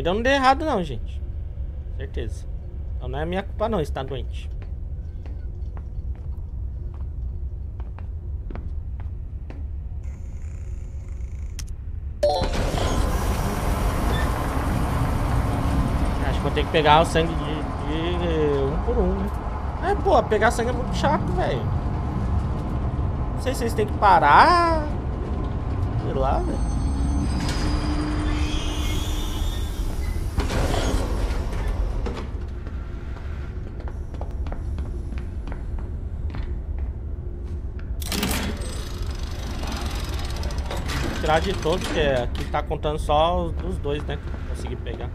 Comida não deu errado não, gente. Certeza. Então não é minha culpa não estar doente. Acho que vou ter que pegar o sangue de, de um por um, né? É, pô, pegar sangue é muito chato, velho. Não sei se vocês têm que parar. Sei lá, velho. Tirar de todos, que aqui tá contando só os dos dois, né? Consegui pegar.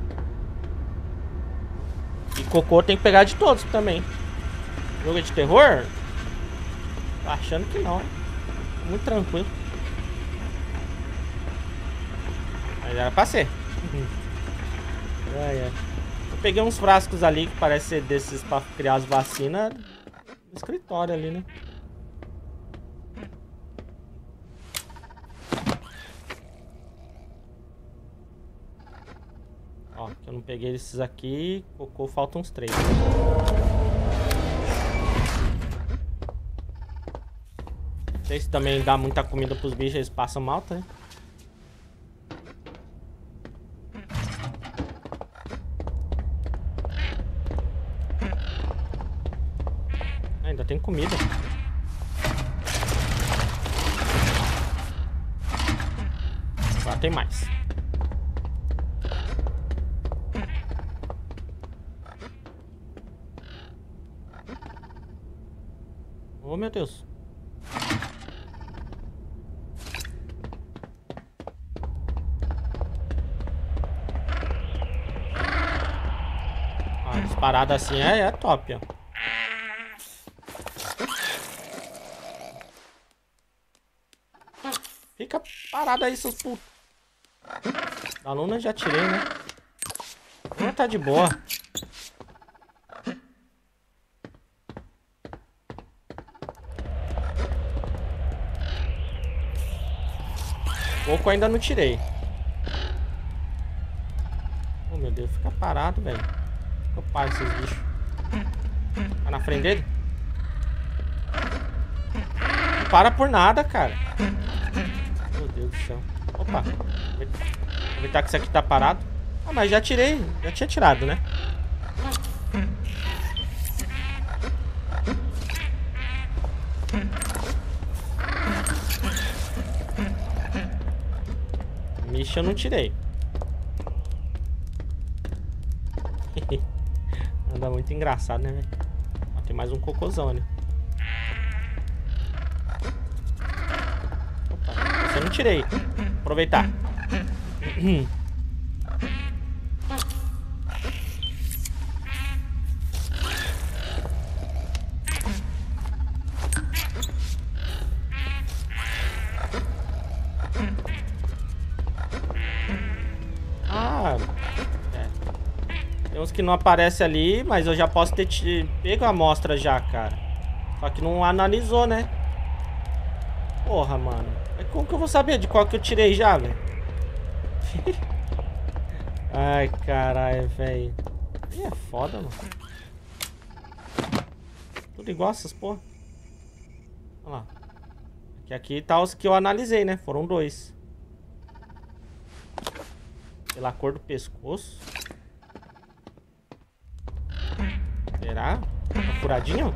cocô tem que pegar de todos também. Jogo de terror? Tô achando que não. Muito tranquilo. Mas era pra ser. é, é. Eu peguei uns frascos ali que parece ser desses pra criar as vacinas no escritório ali, né? Ó, eu não peguei esses aqui, cocô, faltam uns três. Não sei se também dá muita comida pros bichos, eles passam mal, tá? Disparada assim é, é top, ó. Fica parado aí, seus putos. Da aluna já tirei, né? Não tá de boa. Pouco ainda não tirei. Oh, meu Deus. Fica parado, velho. Paro esses bichos. Tá na frente dele? Não para por nada, cara. Meu Deus do céu. Opa. Aproveitar que isso aqui tá parado. Ah, mas já tirei. Já tinha tirado, né? eu não tirei. Muito engraçado, né? Tem mais um cocôzão ali. Opa, eu não tirei. Aproveitar. que não aparece ali, mas eu já posso ter pego a amostra já, cara. Só que não analisou, né? Porra, mano. Como que eu vou saber de qual que eu tirei já, velho? Ai, caralho, velho. Ih, é foda, mano. Tudo igual essas porra. Olha lá. Aqui, aqui tá os que eu analisei, né? Foram dois. Pela cor do pescoço. Será? Tá furadinho?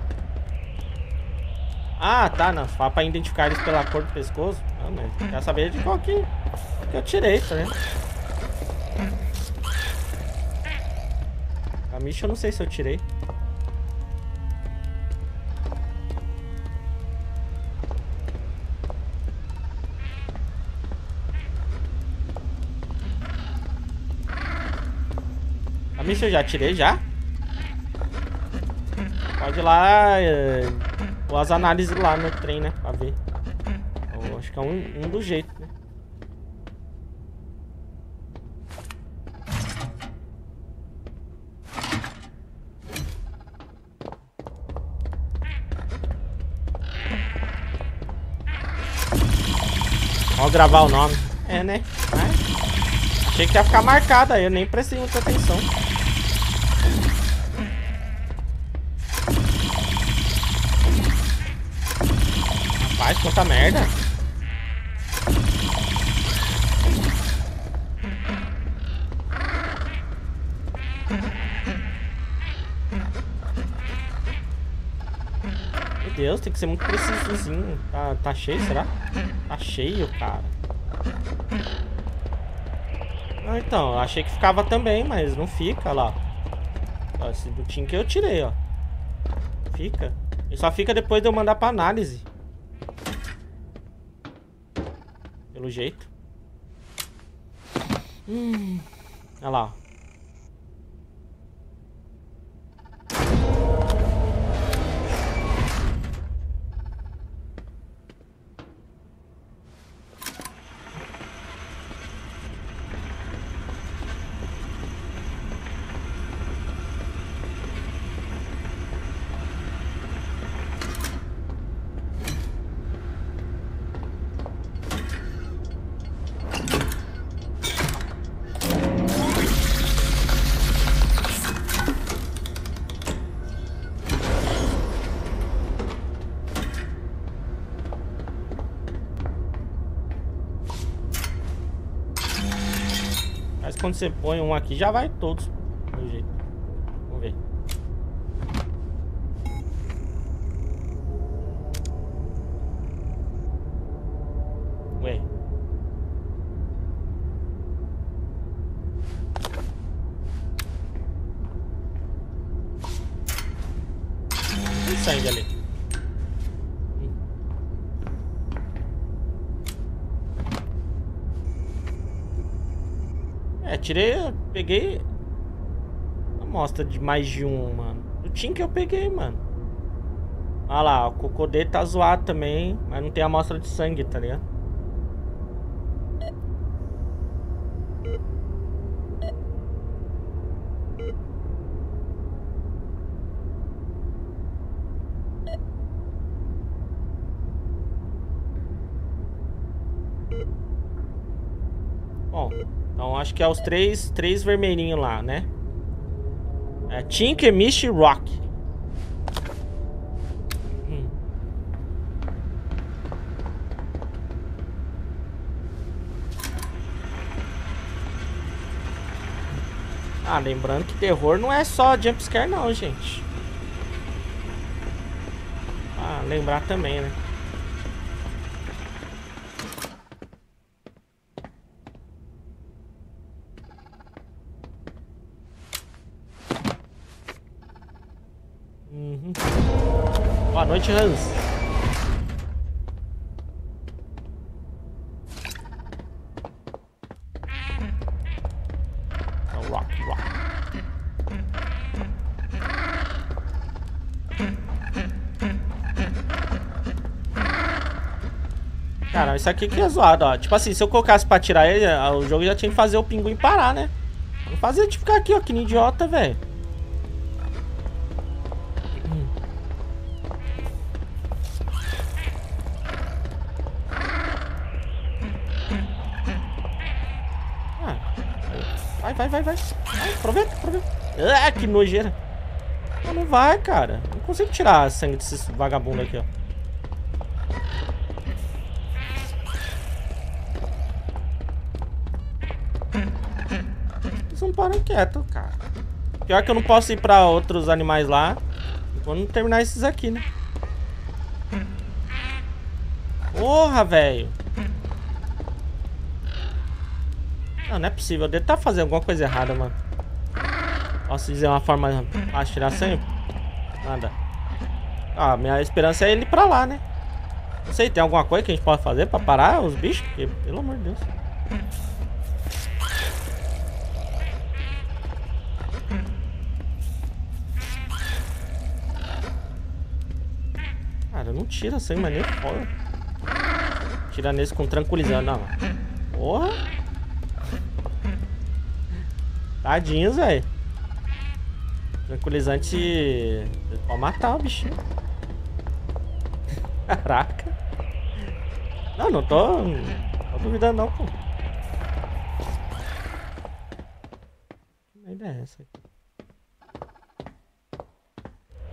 Ah, tá, não. Só pra identificar eles pela cor do pescoço. Não, mas quer saber de qual que, que eu tirei, tá vendo? A Misha eu não sei se eu tirei. A Misha eu já tirei já? Pode ir lá, é, as análises lá no trem, né? Pra ver. Eu acho que é um, um do jeito, né? Gravar o nome. É, né? achei que ia ficar marcado aí, eu nem prestei muita atenção. Rapaz, quanta merda. Meu Deus, tem que ser muito precisozinho. Tá, tá cheio, será? Tá cheio, cara. Ah, então, achei que ficava também, mas não fica lá. Esse do que eu tirei, ó. Fica. Ele só fica depois de eu mandar pra análise. Pelo jeito. Hum. Olha lá. Quando você põe um aqui, já vai todos. Do jeito. Vamos ver. Ué. Tem sangue ali. É, tirei, peguei amostra de mais de um, mano. O Tim que eu peguei, mano. Olha lá, o cocô dele tá zoado também, mas não tem amostra de sangue, tá ligado? acho que é os três, três vermelhinhos lá, né? É Tinker, Mist e Rock. Hum. Ah, lembrando que terror não é só jumpscare não, gente. Ah, lembrar também, né? Noite, Hans. Rock. Cara, isso aqui que é zoado, ó. Tipo assim, se eu colocasse pra tirar ele, o jogo já tinha que fazer o pinguim parar, né? Não fazer de ficar aqui, ó, que nem idiota, velho. Vai, vai. vai aproveita, aproveita. Ah, que nojeira. Não, não vai, cara. Não consigo tirar sangue desses vagabundos aqui, ó. Eles não param quieto, cara. Pior que eu não posso ir pra outros animais lá. Vamos terminar esses aqui, né? Porra, velho. Não, não é possível. Eu devo estar tá fazendo alguma coisa errada, mano. Posso dizer uma forma fácil tirar sangue? Nada. Ah, minha esperança é ele ir pra lá, né? Não sei, tem alguma coisa que a gente pode fazer pra parar os bichos? Porque, pelo amor de Deus. Cara, não tira sangue, mas nem fora. Tira nesse com tranquilizante, não. Porra! Tadinhos, velho. Tranquilizante. Pode matar o bichinho. Caraca. Não, não tô. Não tô duvidando não, pô. Que merda é essa aqui?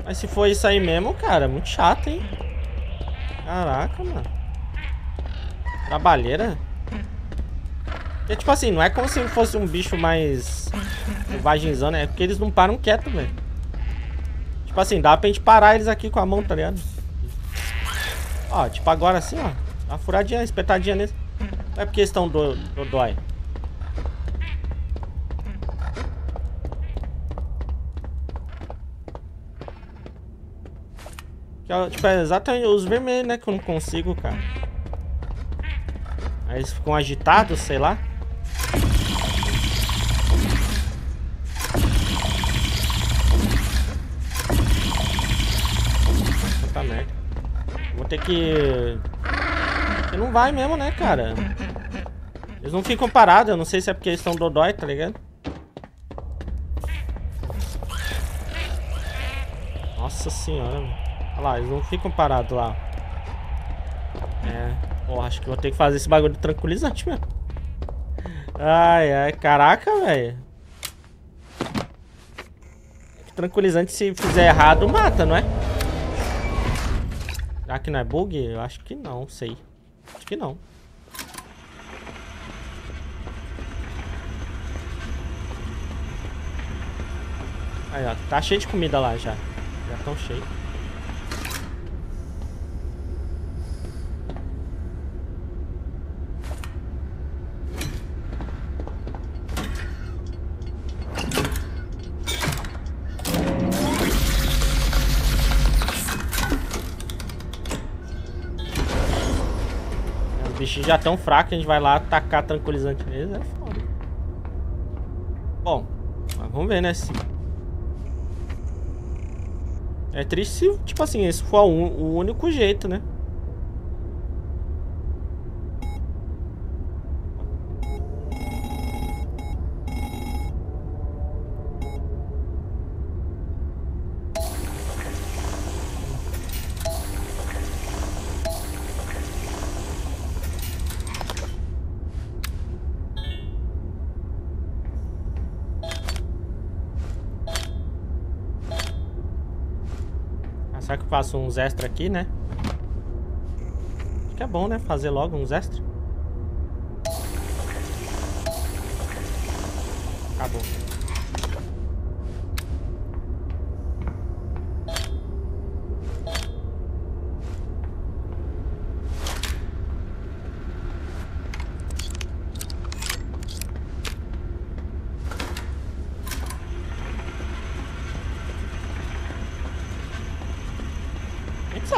Mas se for isso aí mesmo, cara, é muito chato, hein? Caraca, mano. Trabalheira. Porque, tipo assim, não é como se fosse um bicho mais selvagenzão, né? É porque eles não param quieto, velho. Tipo assim, dá pra gente parar eles aqui com a mão, tá ligado? Ó, tipo agora assim, ó. Uma furadinha, espetadinha neles. Não é porque eles estão do, do dói. tipo, é exatamente os vermelhos, né? Que eu não consigo, cara. Aí eles ficam agitados, sei lá. Ter que... Porque não vai mesmo, né, cara? Eles não ficam parados, eu não sei se é porque eles estão dodói, tá ligado? Nossa senhora. Olha lá, eles não ficam parados lá. É, pô, acho que vou ter que fazer esse bagulho de tranquilizante mesmo. Ai, ai, caraca, velho. Tranquilizante se fizer errado, mata, não é? Será que não é bug? Eu acho que não, sei. Acho que não. Aí, ó, tá cheio de comida lá já. Já tão cheio. Já tão fracos, a gente vai lá atacar tranquilizante neles, é foda. Bom, vamos ver, né? Se é triste se, tipo assim, esse for o único jeito, né? Faço uns extra aqui, né? Acho que é bom, né? Fazer logo uns extra.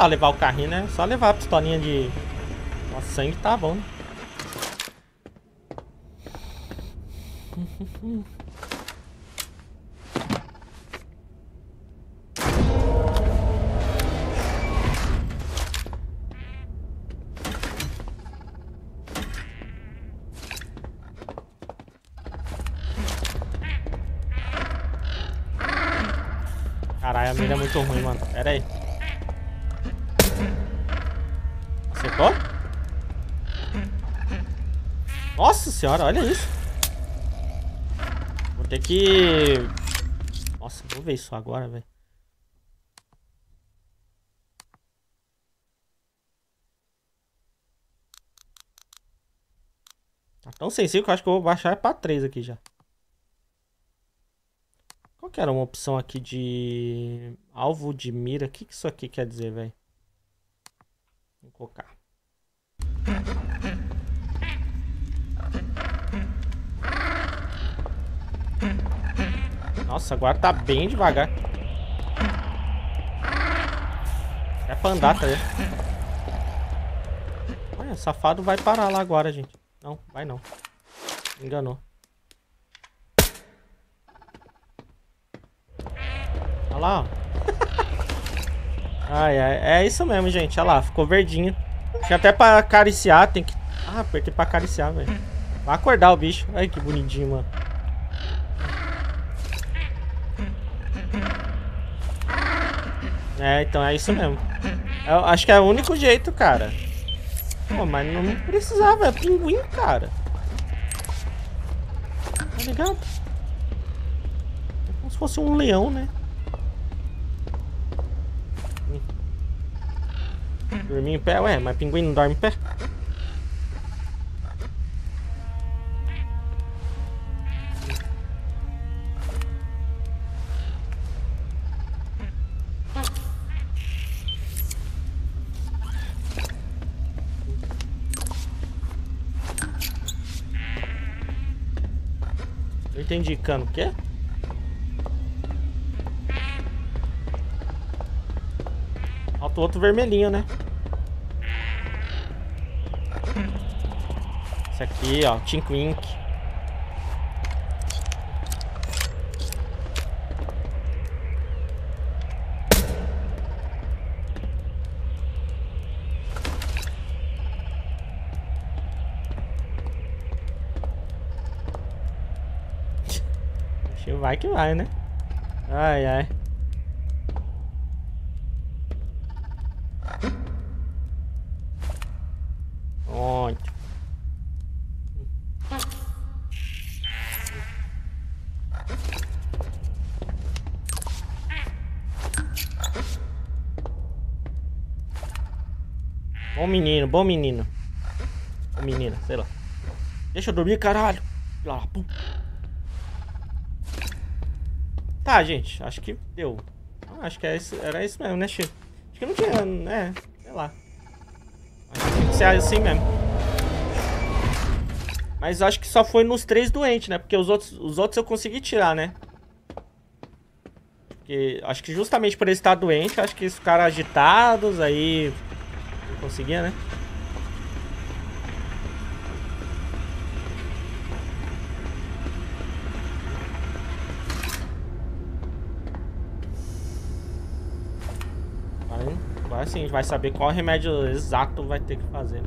Só levar o carrinho, né? Só levar a pistolinha de Nossa, sangue tá bom, né? senhora, olha isso. Vou ter que... Nossa, vou ver isso agora, velho. Tá tão sensível que eu acho que eu vou baixar pra 3 aqui já. Qual que era uma opção aqui de alvo de mira? O que, que isso aqui quer dizer, velho? Vou colocar. Nossa, agora tá bem devagar. É pra andar, tá Olha, safado vai parar lá agora, gente. Não, vai não. Enganou. Olha lá, ó. Ai, ai, é isso mesmo, gente. Olha lá, ficou verdinho. Tinha até pra acariciar, tem que... Ah, apertei pra acariciar, velho. Vai acordar o bicho. Ai, que bonitinho, mano. É, então é isso mesmo. Eu acho que é o único jeito, cara. Pô, mas não precisava, é pinguim, cara. Tá ligado? É como se fosse um leão, né? Dormir em pé? Ué, mas pinguim não dorme em pé? Cano. O quê? Falta outro vermelhinho, né? Esse aqui, ó, Tink Wink. Vai que vai, né? Ai, ai. Bom menino, bom menino. Menina, sei lá. Deixa eu dormir, caralho. Tá Tá, gente, acho que deu. Ah, acho que era isso, era isso mesmo, né, Chico? Acho que não tinha, né? Sei lá. Acho que tinha que ser assim mesmo. Mas acho que só foi nos três doentes, né? Porque os outros, os outros eu consegui tirar, né? Porque acho que justamente por ele estar doente, acho que eles ficaram agitados, aí... Não conseguia, né? Agora sim, a gente vai saber qual remédio exato vai ter que fazer.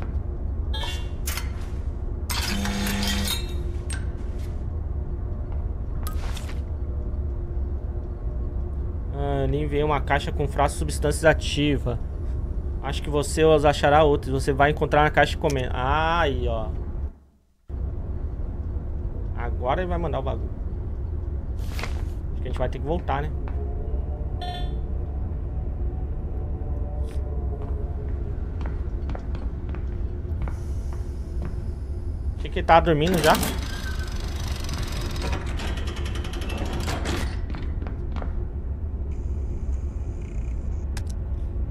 Ah, veio uma caixa com frasco substâncias ativa. Acho que você os achará outros. Você vai encontrar na caixa comendo. Ah, aí, ó. Agora ele vai mandar o bagulho. Acho que a gente vai ter que voltar, né? Que tá dormindo já.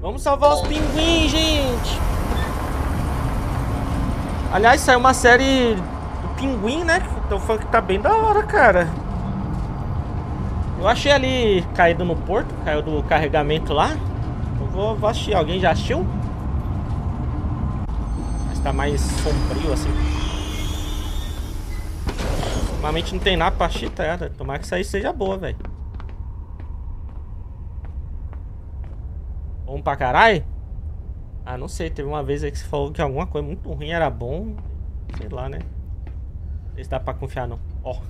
Vamos salvar os pinguins, gente. Aliás, saiu uma série do pinguim, né? Então foi que tá bem da hora, cara. Eu achei ali caído no porto, caiu do carregamento lá. Eu vou, vou assistir. Alguém já assistiu? Mas tá mais sombrio assim. Ultimamente não tem nada pra cheatar. Né? Tomara que isso aí seja boa, velho. Bom pra caralho? Ah, não sei. Teve uma vez aí que você falou que alguma coisa muito ruim era bom. Sei lá, né? Não sei se dá pra confiar, não. Ó. Oh.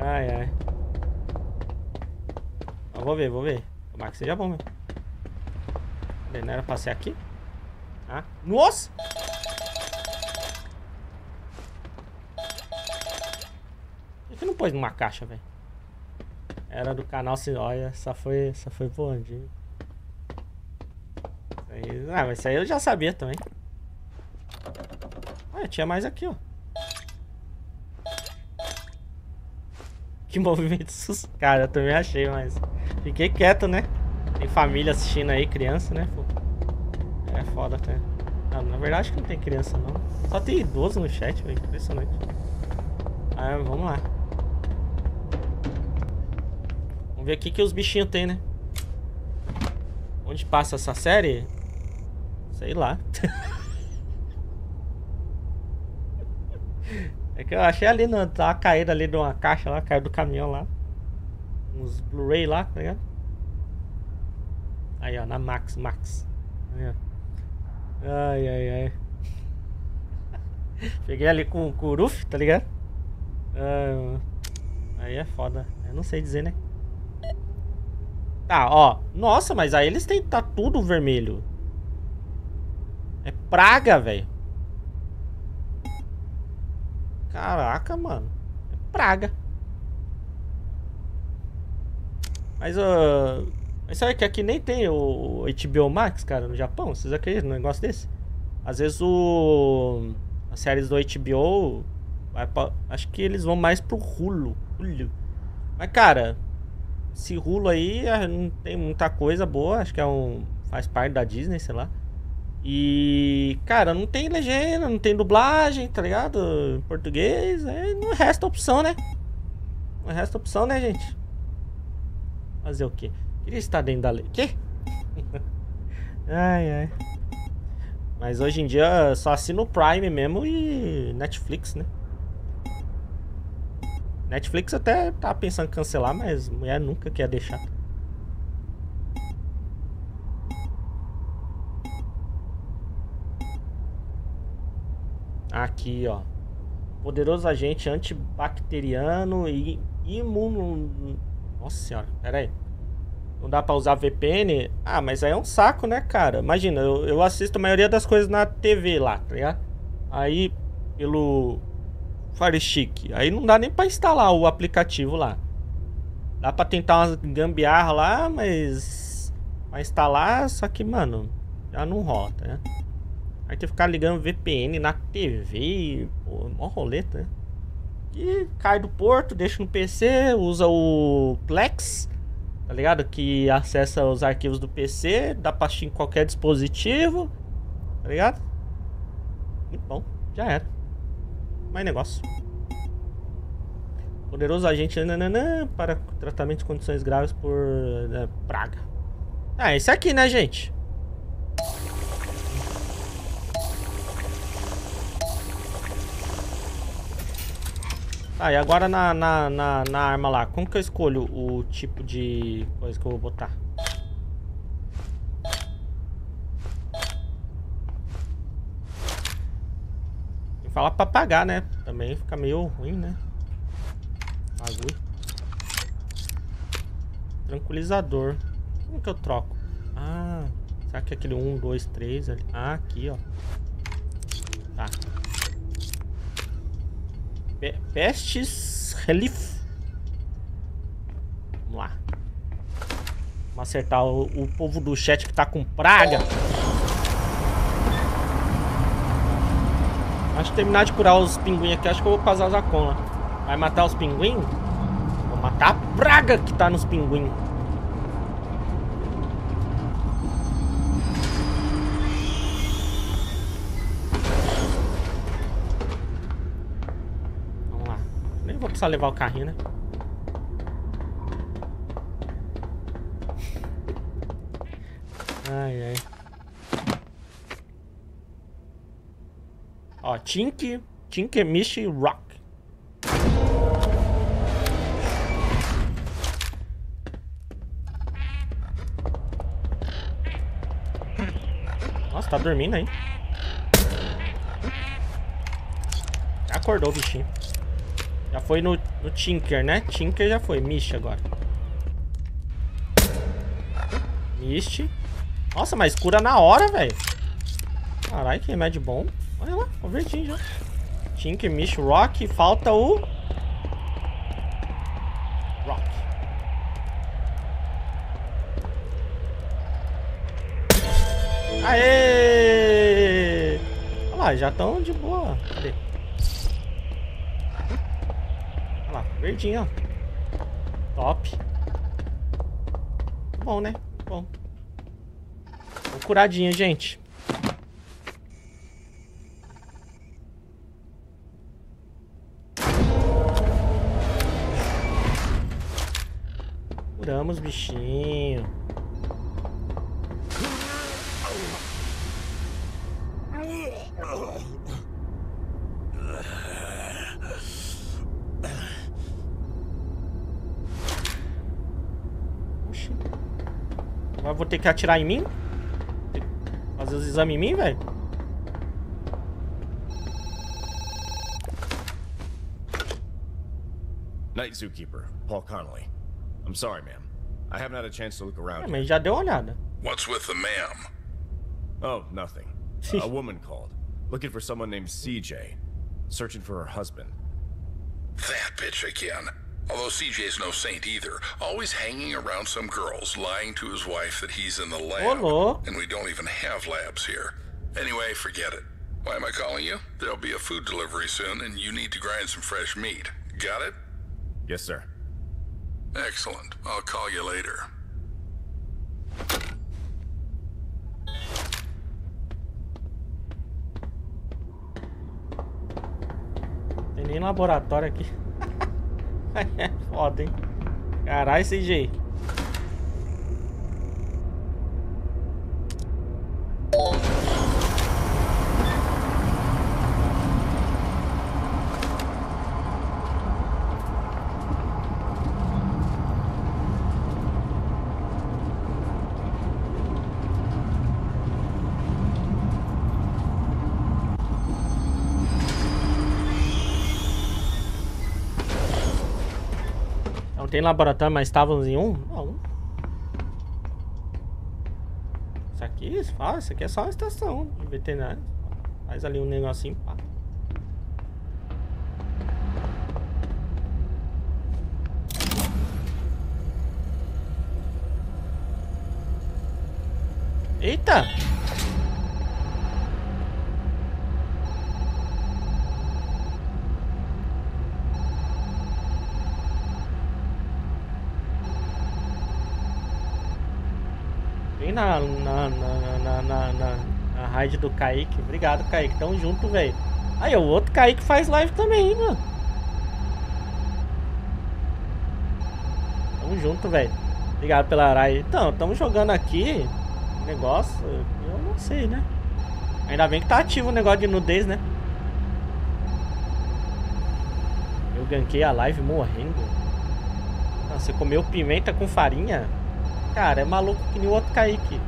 ai, ai. Eu vou ver, vou ver. Tomara que seja bom, velho. Não era pra ser aqui? Ah. Nossa! Que não pôs numa caixa, velho? Era do canal se olha, só foi, só foi por onde? Aí, ah, mas isso aí eu já sabia também. Ah, tinha mais aqui, ó. Que movimento sus... Cara, eu também achei, mas... Fiquei quieto, né? Tem família assistindo aí, criança, né? É foda até. Não, na verdade acho que não tem criança, não. Só tem idoso no chat, velho. Impressionante. Ah, vamos lá. Vamos ver o que, os bichinhos tem, né? Onde passa essa série? Sei lá. é que eu achei ali, no, tá uma caída ali de uma caixa lá, caiu do caminhão lá. Uns Blu-ray lá, tá ligado? Aí, ó, na Max, Max. Aí, ó. Ai, ai, ai. Peguei ali com o Kuruf, tá ligado? Ah, aí é foda. Eu não sei dizer, né? Tá, ó. Nossa, mas aí eles têm tá tudo vermelho. É praga, velho. Caraca, mano. É praga. Mas, uh, mas sabe que aqui nem tem o HBO Max, cara, no Japão? Vocês acreditam num negócio desse? Às vezes o... As séries do HBO... Pra, acho que eles vão mais pro Hulu. Hulu. Mas, cara, esse rulo aí é, não tem muita coisa boa, acho que é um. faz parte da Disney, sei lá. E, cara, não tem legenda, não tem dublagem, tá ligado? Em português, é, não resta opção, né? Não resta opção, né, gente? Fazer o quê? Queria estar dentro da lei. Quê? ai, ai. Mas hoje em dia só assino o Prime mesmo e Netflix, né? Netflix até tá pensando em cancelar, mas mulher nunca quer deixar. Aqui, ó. Poderoso agente antibacteriano e imuno... Nossa senhora, pera aí. Não dá pra usar VPN? Ah, mas aí é um saco, né, cara? Imagina, eu, eu assisto a maioria das coisas na TV lá, tá ligado? Aí, pelo Fire Stick. Aí não dá nem pra instalar o aplicativo lá. Dá pra tentar umas gambiarra lá, mas... Pra instalar, só que, mano, já não rola, né? Aí tem que ficar ligando VPN na TV. Pô, mó roleta, né? E cai do porto, deixa no PC, usa o Plex, tá ligado? Que acessa os arquivos do PC, dá pra assistir em qualquer dispositivo, tá ligado? Muito bom, já era. Mais negócio. Poderoso agente nananã, para tratamento de condições graves por né, praga. Ah, esse aqui, né, gente? Ah, e agora na, na, na, na, arma lá, como que eu escolho o tipo de coisa que eu vou botar? Falar pra pagar, né? Também fica meio ruim, né? Bagulho. Tranquilizador. Como que eu troco? Ah, será que é aquele 1, 2, 3 ali? Ah, aqui, ó. Tá. Pestes Relief. Vamos lá. Vamos acertar o, o povo do chat que tá com praga. Acho que terminar de curar os pinguins aqui, acho que eu vou casar os Acon lá. Vai matar os pinguins? Vou matar a praga que tá nos pinguins. precisar levar o carrinho, né? Ai, ai. Ó, Tink, Tink Mish Rock. Nossa, tá dormindo aí. Acordou o bichinho. Já foi no, no Tinker, né? Tinker já foi. Mist agora. Mist. Nossa, mas cura na hora, velho. Caralho, que remédio bom. Olha lá, o verdinho já. Tinker, Mist, Rock. Falta o... Rock. Aê! Olha lá, já estão de boa. Cadê? Verdinho, ó. Top. Bom, né? Bom. Tô curadinho, gente. Curamos bichinho. Agora vou ter que atirar em mim? Fazer os exames em mim, velho? Night Zookeeper, Paul Connolly. I'm sorry, ma'am. I haven't had a chance to look around. É, mas já deu uma olhada. What's with the ma'am? Oh, nothing. a woman called, looking for someone named CJ, searching for her husband. That bitch again. Although CJ's no saint either, always hanging around some girls, lying to his wife that he's in the lab. Hello. And we don't even have labs here. Anyway, forget it. Why am I calling you? There'll be a food delivery soon, and you need to grind some fresh meat. Got it? Yes, sir. Excellent. I'll call you later. Tem nem laboratório aqui. é foda, hein? Caralho, CJ. Tem laboratório, mas estávamos em um? Não. Isso aqui, fala, isso aqui é só uma estação de veterinário. Faz ali um negocinho, pá. Eita! Na, na, na, na, na, na, raid do Kaique. Obrigado, Kaique. Tamo junto, velho. Aí, o outro Kaique faz live também, mano. Tamo junto, velho. Obrigado pela raid. Então, tamo jogando aqui. Negócio, eu não sei, né? Ainda bem que tá ativo o negócio de nudez, né? Eu ganquei a live morrendo. Você comeu pimenta com farinha? Cara, é maluco que nem o outro Kaique.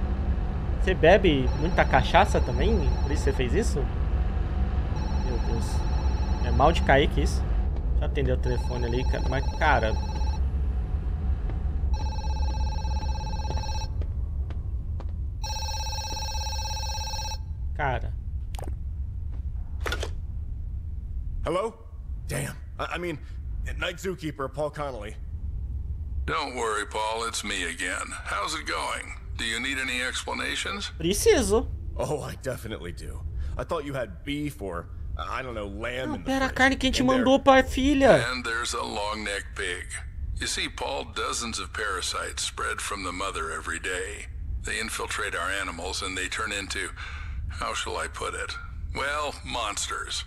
Você bebe muita cachaça também? Por isso você fez isso? Meu Deus. É mal de Kaique isso? Deixa eu atender o telefone ali, cara. Mas, cara... Cara... Hello? Damn. I, I mean, Night Zookeeper, Paul Connolly. Don't worry, Paul. It's me again. How's it going? Do you need any explanations? Preciso. Oh, I definitely do. I thought you had beef or, I don't know, lamb Não, in the pera, a fridge. carne quem te And there- mandou pra filha. And there's a long-necked pig. You see, Paul, dozens of parasites spread from the mother every day. They infiltrate our animals and they turn into, how shall I put it? Well, monsters.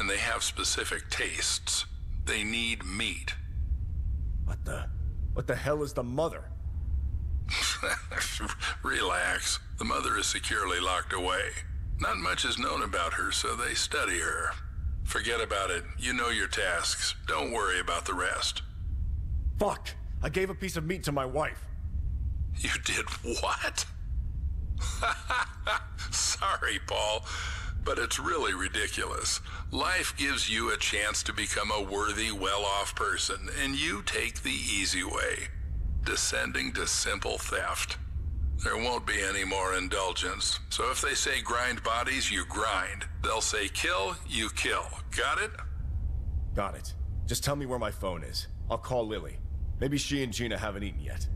And they have specific tastes. They need meat. What the? What the hell is the mother? Relax. The mother is securely locked away. Not much is known about her, so they study her. Forget about it. You know your tasks. Don't worry about the rest. Fuck! I gave a piece of meat to my wife. You did what? Sorry, Paul, but it's really ridiculous. Life gives you a chance to become a worthy, well off person, and you take the easy way, descending to simple theft. There won't be any more indulgence, so if they say grind bodies, you grind. They'll say kill, you kill. Got it? Got it. Just tell me where my phone is. I'll call Lily. Maybe she and Gina haven't eaten yet.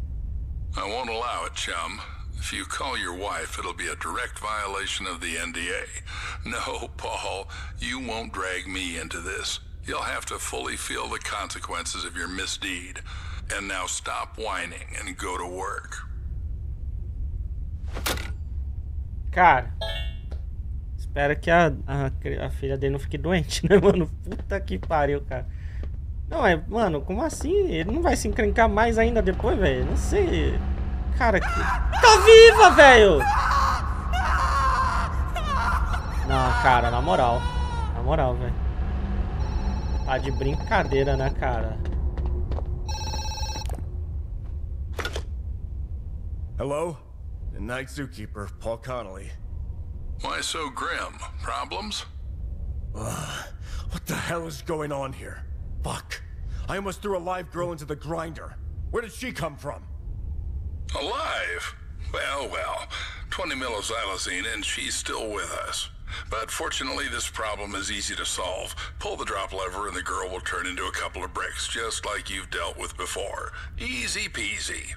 I won't allow it, chum. If you call your wife, it'll be a direct violation of the NDA. No, Paul, you won't drag me into this. You'll have to fully feel the consequences of your misdeed. And now stop whining and go to work. Cara, espera que a, a, a filha dele não fique doente, né, mano? Puta que pariu, cara. Não, é, mano, como assim? Ele não vai se encrencar mais ainda depois, velho? Não sei. Cara, que... tá viva, velho! Não, cara, na moral. Na moral, velho. Tá de brincadeira, né, cara? Hello? The Night Zookeeper, Paul Connolly. Why so grim? Problems? What the hell is going on here? Fuck. I almost threw a live girl into the grinder. Where did she come from? Alive? Well, well. 20 millixylazine and she's still with us. But fortunately, this problem is easy to solve. Pull the drop lever and the girl will turn into a couple of bricks, just like you've dealt with before. Easy peasy.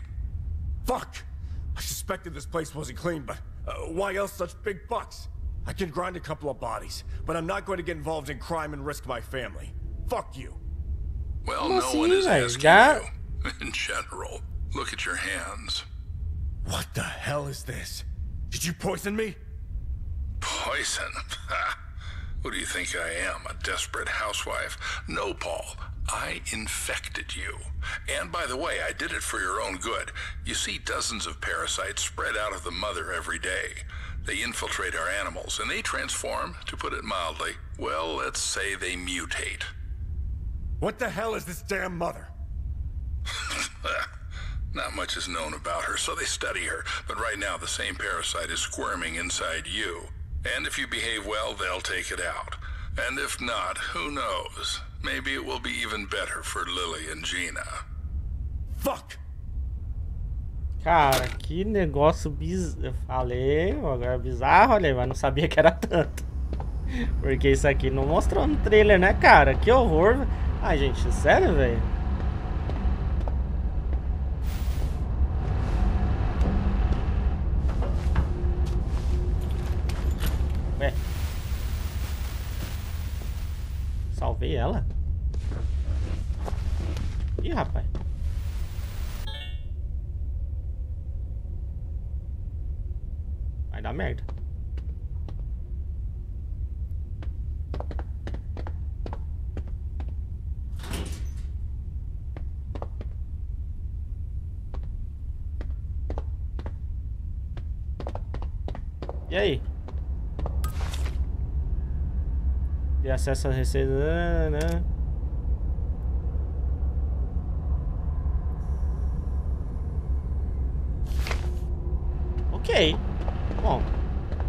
Fuck! I suspected this place wasn't clean, but uh, why else such big bucks? I can grind a couple of bodies, but I'm not going to get involved in crime and risk my family. Fuck you. Well, no one is asking Já- you. In general, look at your hands. What the hell is this? Did you poison me? Poison? Ha. Who do you think I am, a desperate housewife? No, Paul. I infected you. And by the way, I did it for your own good. You see dozens of parasites spread out of the mother every day. They infiltrate our animals, and they transform, to put it mildly. Well, let's say they mutate. What the hell is this damn mother? Not much is known about her, so they study her. But right now, the same parasite is squirming inside you. And if you behave well, they'll take it out. And if not, who knows? Maybe it will be even better for Lily and Gina. Fuck! Cara, que negócio bizarro. Eu falei, agora é bizarro, olha aí, mas não sabia que era tanto. Porque isso aqui não mostrou no trailer, né, cara? Que horror. Ai, gente, sério, velho? Ué. Salvei ela? Ih, rapaz. merda. E aí? E acesso a receita, né? Ok. Bom,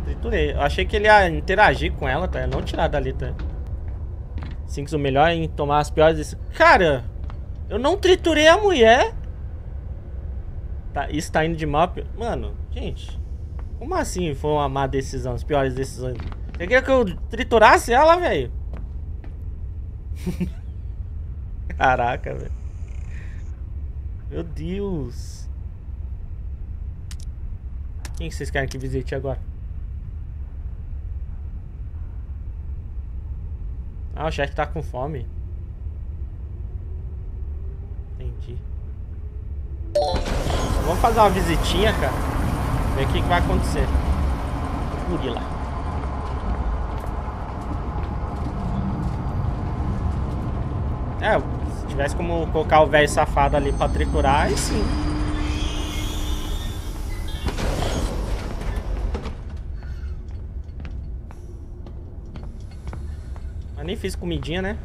triturei. Eu achei que ele ia interagir com ela, tá? Não tirar dali, tá? Cinco o melhor em tomar as piores. Cara, eu não triturei a mulher. Tá, isso tá indo de mal. Mano, gente. Como assim foi uma má decisão? As piores decisões. Você queria que eu triturasse ela, velho? Caraca, velho. Meu Deus. Quem vocês querem que visite agora? Ah, o chefe tá com fome. Entendi. Vamos fazer uma visitinha, cara. Ver o que, que vai acontecer. Gorila. É, se tivesse como colocar o velho safado ali pra triturar, aí sim. nem fiz comidinha, né?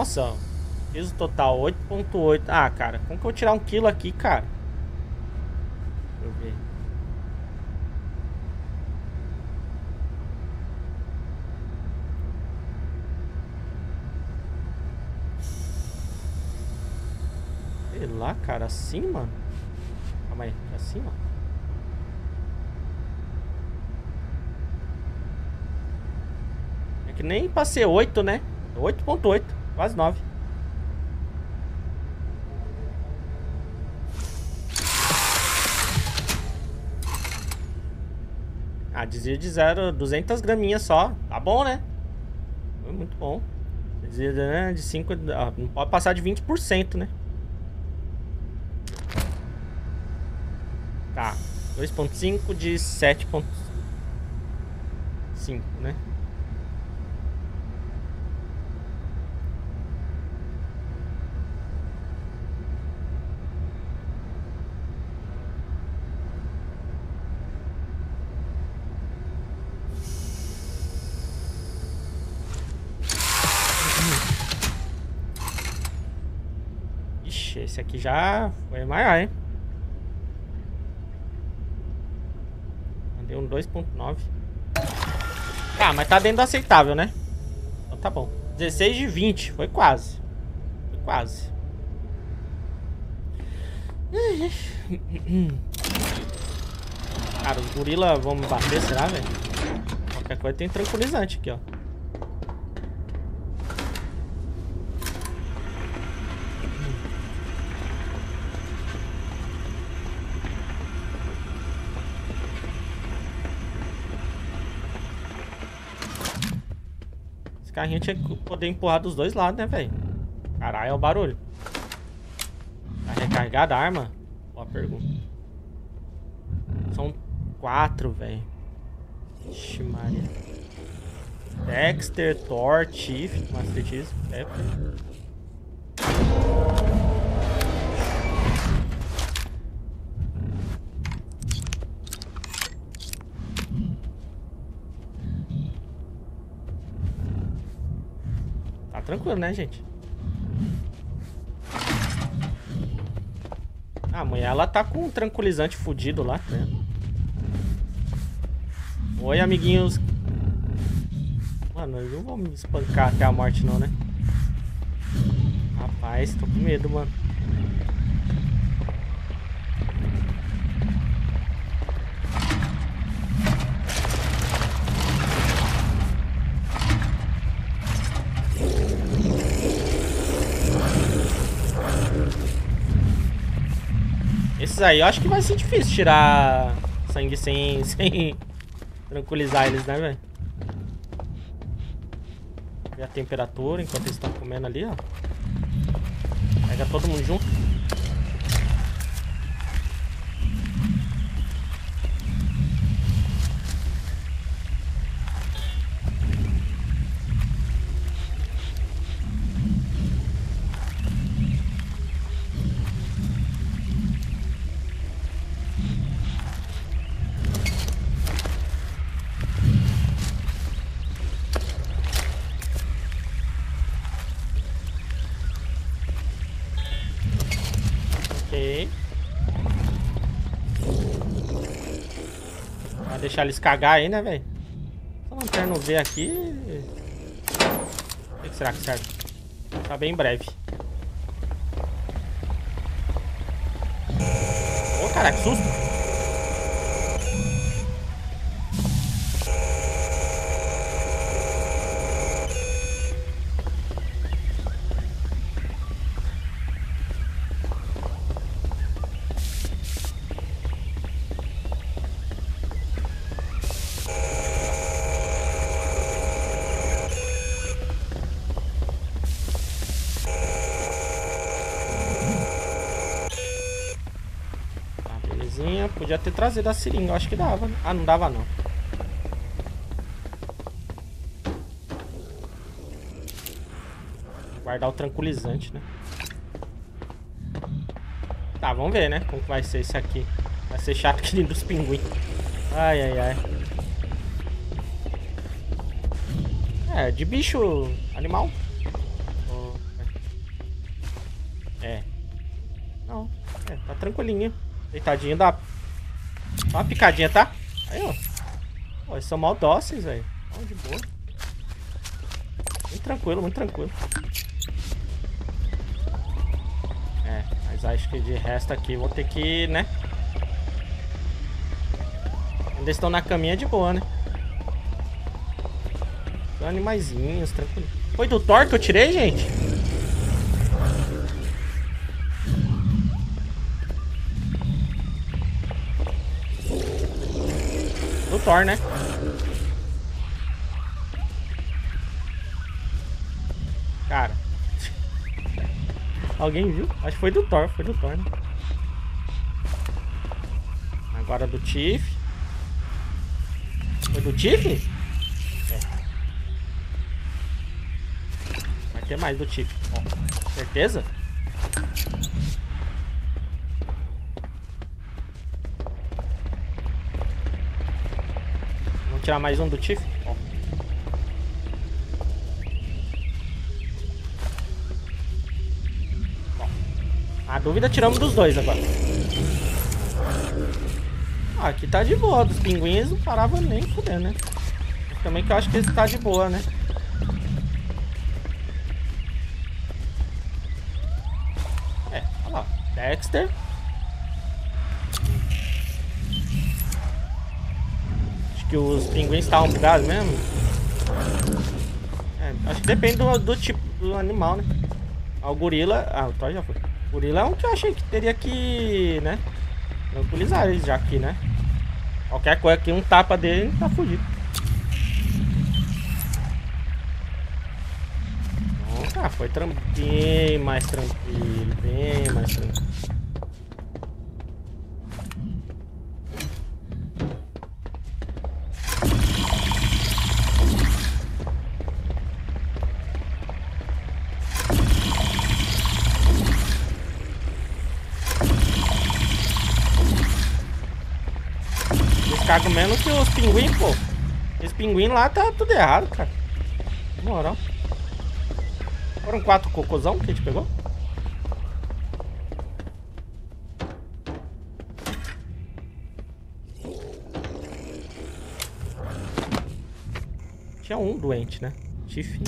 Nossa, peso total 8.8. Ah, cara, como que eu vou tirar um quilo aqui, cara? Deixa eu ver. lá, cara? Assim, mano? Calma aí, assim, ó. É que nem pra ser 8, né? 8.8, quase 9. Ah, desvio de zero, 200 graminhas só. Tá bom, né? Muito bom. Desvio de 5, ah, não pode passar de 20%, né? Tá. 2.5 de 7.5, né? Ixi, esse aqui já foi maior, hein? Deu um 2.9. Ah, mas tá dentro do aceitável, né? Então tá bom. 16 de 20. Foi quase. Foi quase. Cara, os gorila vão me bater, será, velho? Qualquer coisa tem tranquilizante aqui, ó. Carrinho tinha que poder empurrar dos dois lados, né, velho? Caralho, é o barulho. Tá recarregada a arma? Boa pergunta. São quatro, velho. Ixi, Maria. Dexter, Thor, Chief, Master Chief, Pepper. Tranquilo, né, gente? Ah, a mulher, ela tá com um tranquilizante fudido lá, né? Oi, amiguinhos. Mano, eu não vou me espancar até a morte, não, né? Rapaz, tô com medo, mano. Esses aí eu acho que vai ser difícil tirar sangue sem, sem tranquilizar eles, né, velho? Ver a temperatura enquanto eles estão comendo ali, ó. Pega todo mundo junto. Deixar eles cagar aí, né, velho? Só lanterna ver aqui. O que será que serve? Tá bem breve. Ô, oh, cara, que susto! Podia ter trazido a seringa, eu acho que dava. Ah, não dava não. Guardar o tranquilizante, né? Tá, vamos ver, né? Como vai ser esse aqui. Vai ser chato que nem dos pinguins. Ai, ai, ai. É, de bicho animal. É. Não, é, tá tranquilinho. Deitadinho Dá uma picadinha, tá? Aí, ó. Pô, eles são mal dóceis, velho. de boa. Muito tranquilo, muito tranquilo. É, mas acho que de resto aqui vou ter que, né? Ainda estão na caminha de boa, né? São animaizinhos, tranquilo. Foi do Thor que eu tirei, gente? Thor, né? Cara. Alguém viu? Acho que foi do Thor, foi do Thor, né? Agora do Tiff. Foi do Tiff? É. Vai ter mais do Tiff. Certeza? Tirar mais um do Tiff? A dúvida tiramos dos dois agora. Ah, aqui tá de boa. Dos pinguins não parava nem fuder, né? Também que eu acho que esse tá de boa, né? É, olha lá. Dexter. que os pinguins estavam bugados mesmo. É, acho que depende do, do, tipo do animal, né? Ah, o gorila... Ah, o Thor já foi. O gorila é um que eu achei que teria que, né? Tranquilizar eles já aqui, né? Qualquer coisa aqui, um tapa dele, tá fugido. Ah, foi bem mais tranquilo, bem mais tranquilo. Cagam menos que os pinguins, pô. Esse pinguim lá tá tudo errado, cara. Moral. Foram quatro cocôzão que a gente pegou? Tinha um doente, né? Chifre.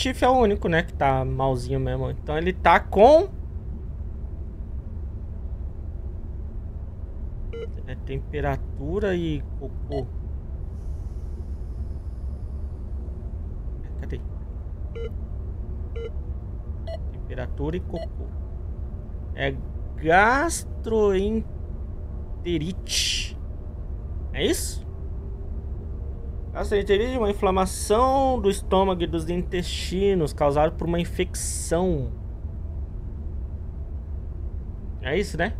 Tiff é o único, né, que tá malzinho mesmo. Então ele tá com... É temperatura e cocô. Cadê? Temperatura e cocô. É gastroenterite. É isso? Gastroenterite é uma inflamação do estômago e dos intestinos causada por uma infecção. É isso, né?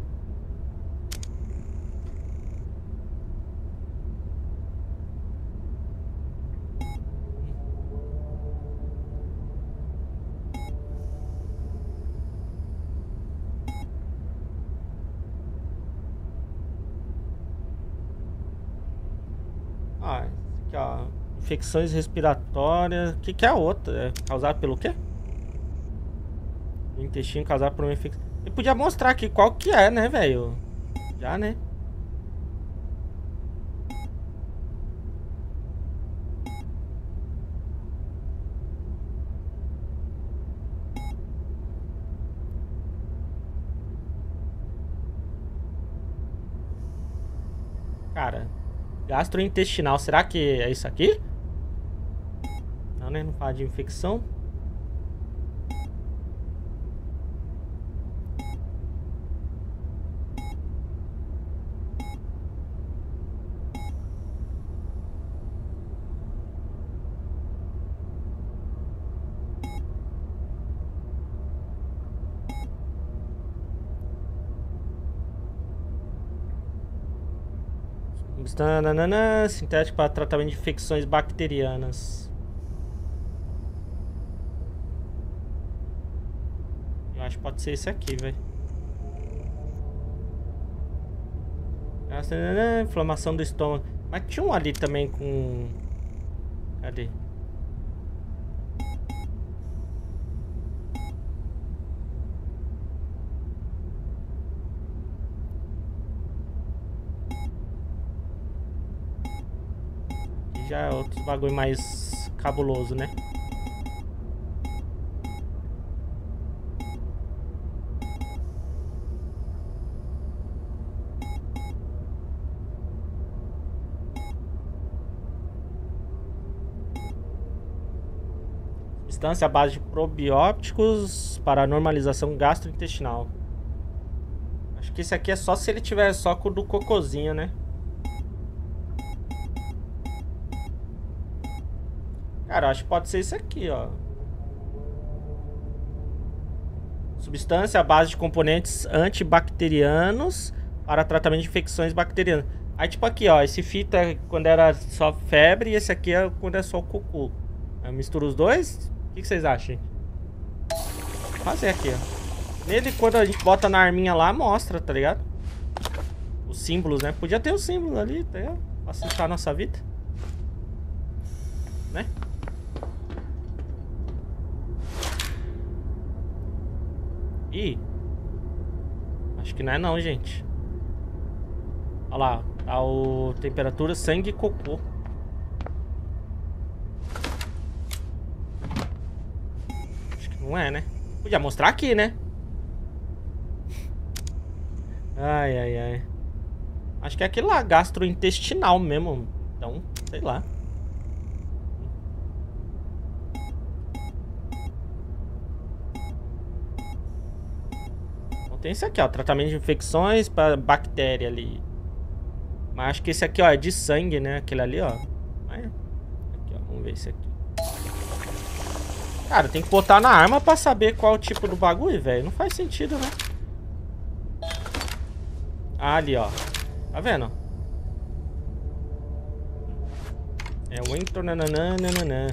Infecções respiratórias. O que, que é a outra? É causada pelo quê? O intestino causado por uma infecção. Ele podia mostrar aqui qual que é, né, velho? Já, né? Cara, gastrointestinal, será que é isso aqui? Né? Não fala de infecção. sintético para tratamento de infecções bacterianas. acho que pode ser esse aqui, velho. Inflamação do estômago. Mas tinha um ali também com... Cadê? já é outro bagulho mais cabuloso, né? Substância à base de probióticos para normalização gastrointestinal. Acho que esse aqui é só se ele tiver só com o do cocôzinho, né? Cara, acho que pode ser esse aqui, ó. Substância à base de componentes antibacterianos para tratamento de infecções bacterianas. Aí, tipo aqui, ó. Esse fita é quando era só febre e esse aqui é quando é só o cocô. Eu misturo os dois, o que, vocês acham? Fazer aqui, ó. Nele, quando a gente bota na arminha lá, mostra, tá ligado? Os símbolos, né? Podia ter os símbolos ali, tá ligado? Facilitar a nossa vida. Né? Ih. Acho que não é não, gente. Olha lá. Tá o temperatura sangue e cocô. Não é, né? Podia mostrar aqui, né? Ai, ai, ai. Acho que é aquele lá, gastrointestinal mesmo. Então, sei lá. Então, tem esse aqui, ó. Tratamento de infecções para bactéria ali. Mas acho que esse aqui, ó, é de sangue, né? Aquele ali, ó. Aqui, ó. Vamos ver esse aqui. Cara, tem que botar na arma pra saber qual o tipo do bagulho, velho. Não faz sentido, né? Ah, ali, ó. Tá vendo? É o nananã, nananã.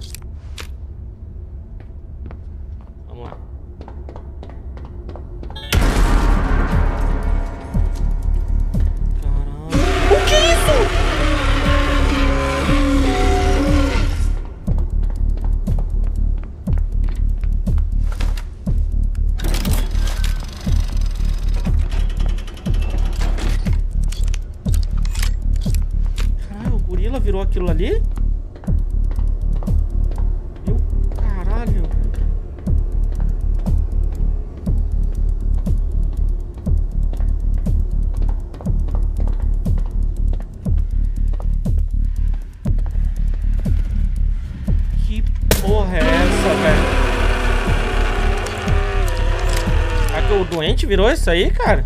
Virou isso aí, cara?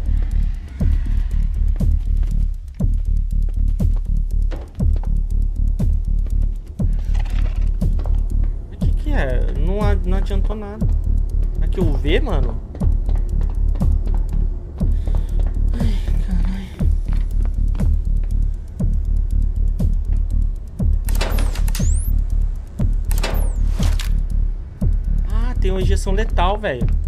O que que é? Não, não adiantou nada. Aqui o V, mano. Ah, tem uma injeção letal, velho.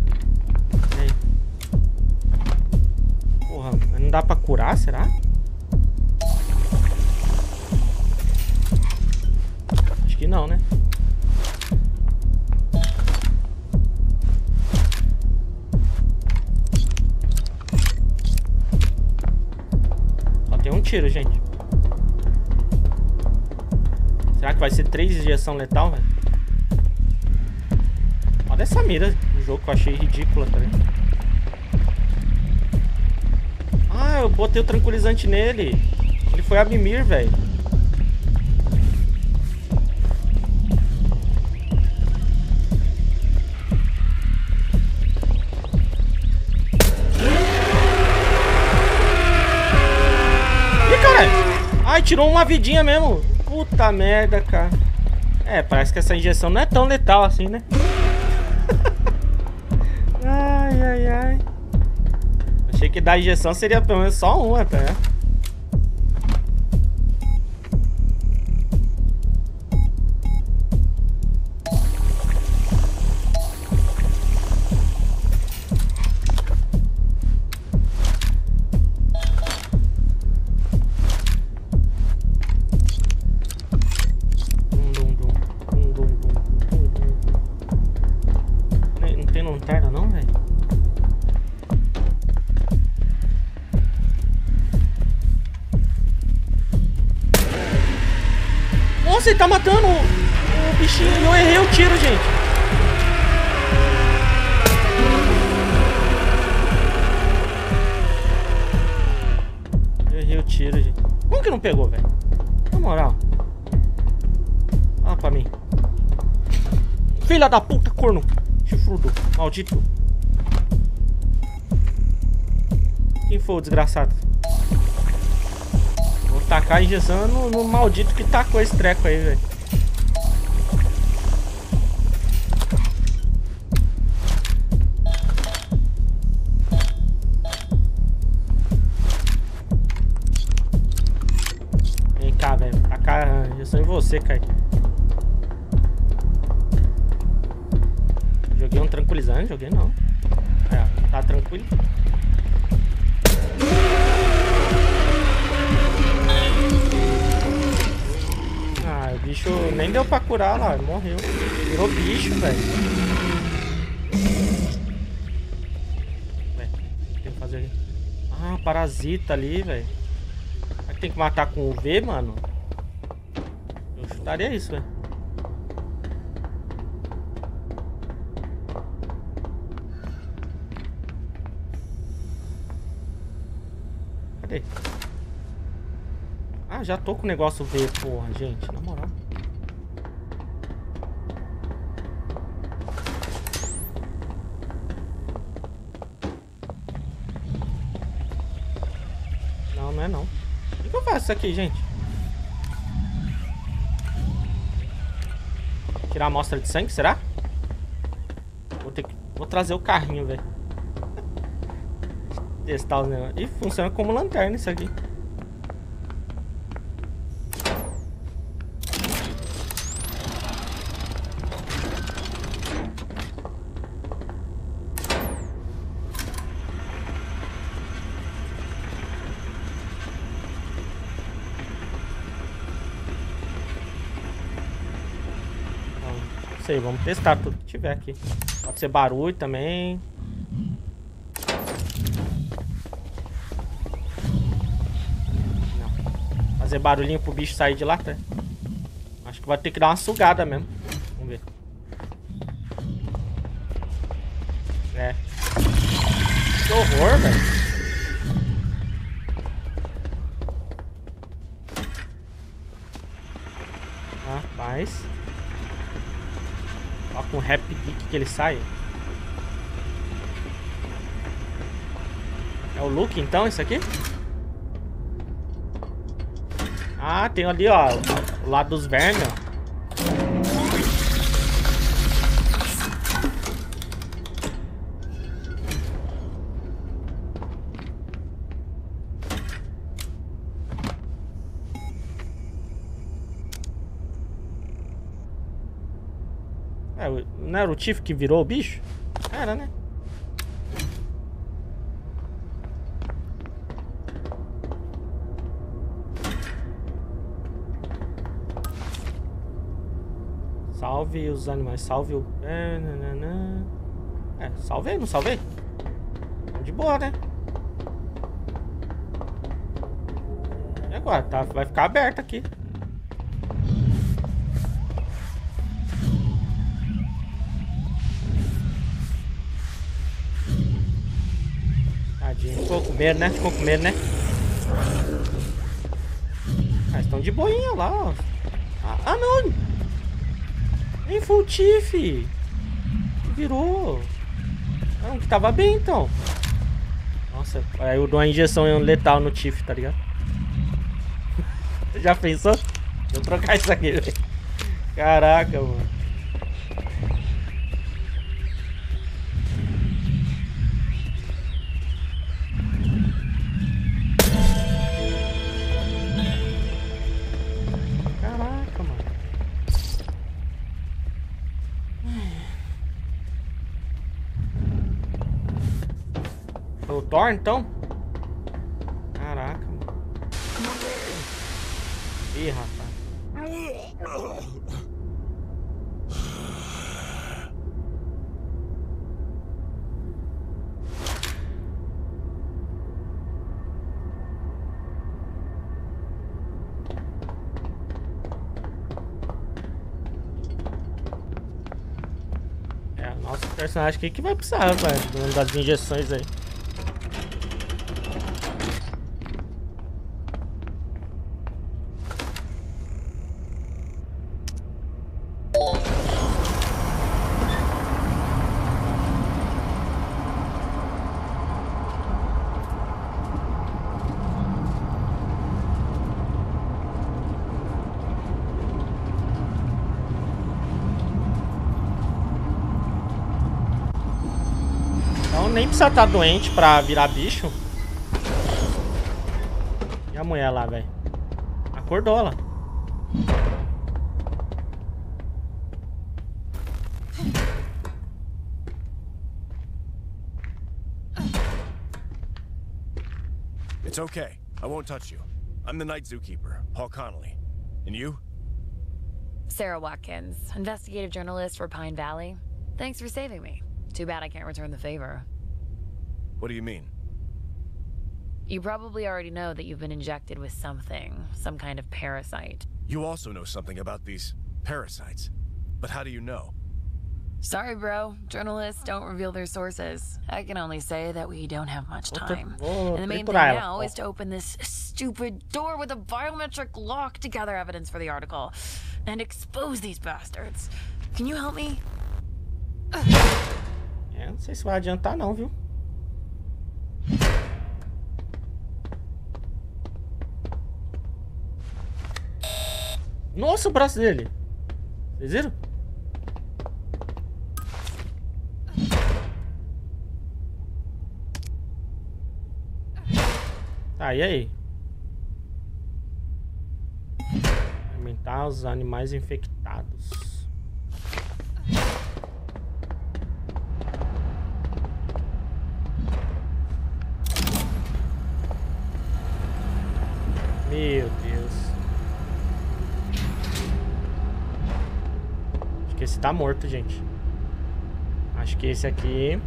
Mira do jogo que eu achei ridícula também. Ah, eu botei o tranquilizante nele. Ele foi a mimir, velho. Ai, tirou uma vidinha mesmo. Puta merda, cara. É, parece que essa injeção não é tão letal assim, né? Que da injeção seria pelo menos só uma até. Né? Ele tá matando o, bichinho eu errei o tiro, gente. Errei o tiro, gente. Como que não pegou, velho? Na moral. Olha pra mim. Filha da puta, corno. Chifrudo. Maldito. Quem foi o desgraçado? A injeção no, no maldito que tacou esse treco aí, velho. Ali, velho. Será que tem que matar com o V, mano? Eu chutaria isso, velho. Cadê? Ah, já tô com o negócio V, porra, gente, na moral. Não, é não. O que eu faço isso aqui, gente? Tirar a amostra de sangue, será? Vou ter que... Vou trazer o carrinho, velho. Testar os negócios. E funciona como lanterna isso aqui. sei, vamos testar tudo que tiver aqui. Pode ser barulho também. Não. Fazer barulhinho pro bicho sair de lá, tá? Acho que vai ter que dar uma sugada mesmo. Vamos ver. É. Que horror, velho. Geek que ele sai? É o Luke então, isso aqui? Ah, tem ali, ó, o lado dos vermes, ó. Tiff que virou o bicho? Era, né? Salve os animais, salve o... É, é salvei, não salvei? De boa, né? E agora? Tá, vai ficar aberto aqui. Tadinho, ficou com medo, né? Ficou com medo, né? Ah, estão de boinha lá, ó. Ah, ah não! Nem o Tiff. Virou. Não, que tava bem então. Nossa, aí eu dou uma injeção letal no Tiff, tá ligado? Já pensou? Vou trocar isso aqui, velho. Caraca, mano. Então? Caraca, mano. Ih, rapaz. É, nosso personagem aqui que vai precisar, velho, das injeções aí. Precisa estar tá doente pra virar bicho. E a mulher lá, velho? Acordou lá. It's okay. I won't touch you. I'm the night zookeeper, Paul Connolly. And you? Sarah Watkins, investigative journalist for Pine Valley. Thanks for saving me. Too bad I can't return the favor. What do you mean? You probably already know that you've been injected with something, some kind of parasite. You also know something about these parasites. But how do you know? Sorry, bro. Journalists don't reveal their sources. I can only say that we don't have much time. And the main thing now is to open this stupid door with a biometric lock to gather evidence for the article and expose these bastards. Can you help me? É, não sei se vai adiantar não, viu? Nossa, o braço dele. Vocês viram? Tá, e aí? Alimentar os animais infectados. Meu Deus. Acho que esse tá morto, gente. Acho que esse aqui...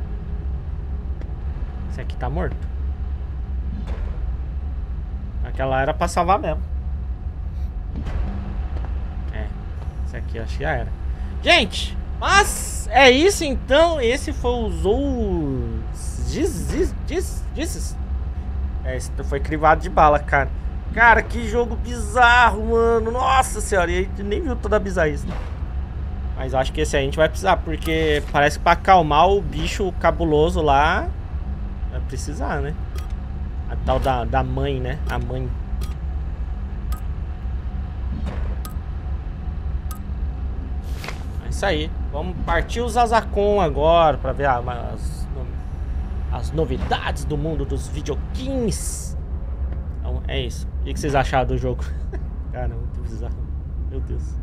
Esse aqui tá morto. Aquela era pra salvar mesmo. É. Esse aqui acho que já era. Gente, mas é isso então. Esse foi o Zous... Diz, diz. É, esse foi crivado de bala, cara. Cara, que jogo bizarro, mano. Nossa senhora, e a gente nem viu toda a bizarrice. Mas acho que esse aí a gente vai precisar, porque parece que pra acalmar o bicho cabuloso lá, vai precisar, né? A tal da, da mãe, né? A mãe. É isso aí. Vamos partir os Azacon agora pra ver as, as novidades do mundo dos videogames. Então é isso. O que vocês acharam do jogo? Cara, muito bizarro. Meu Deus.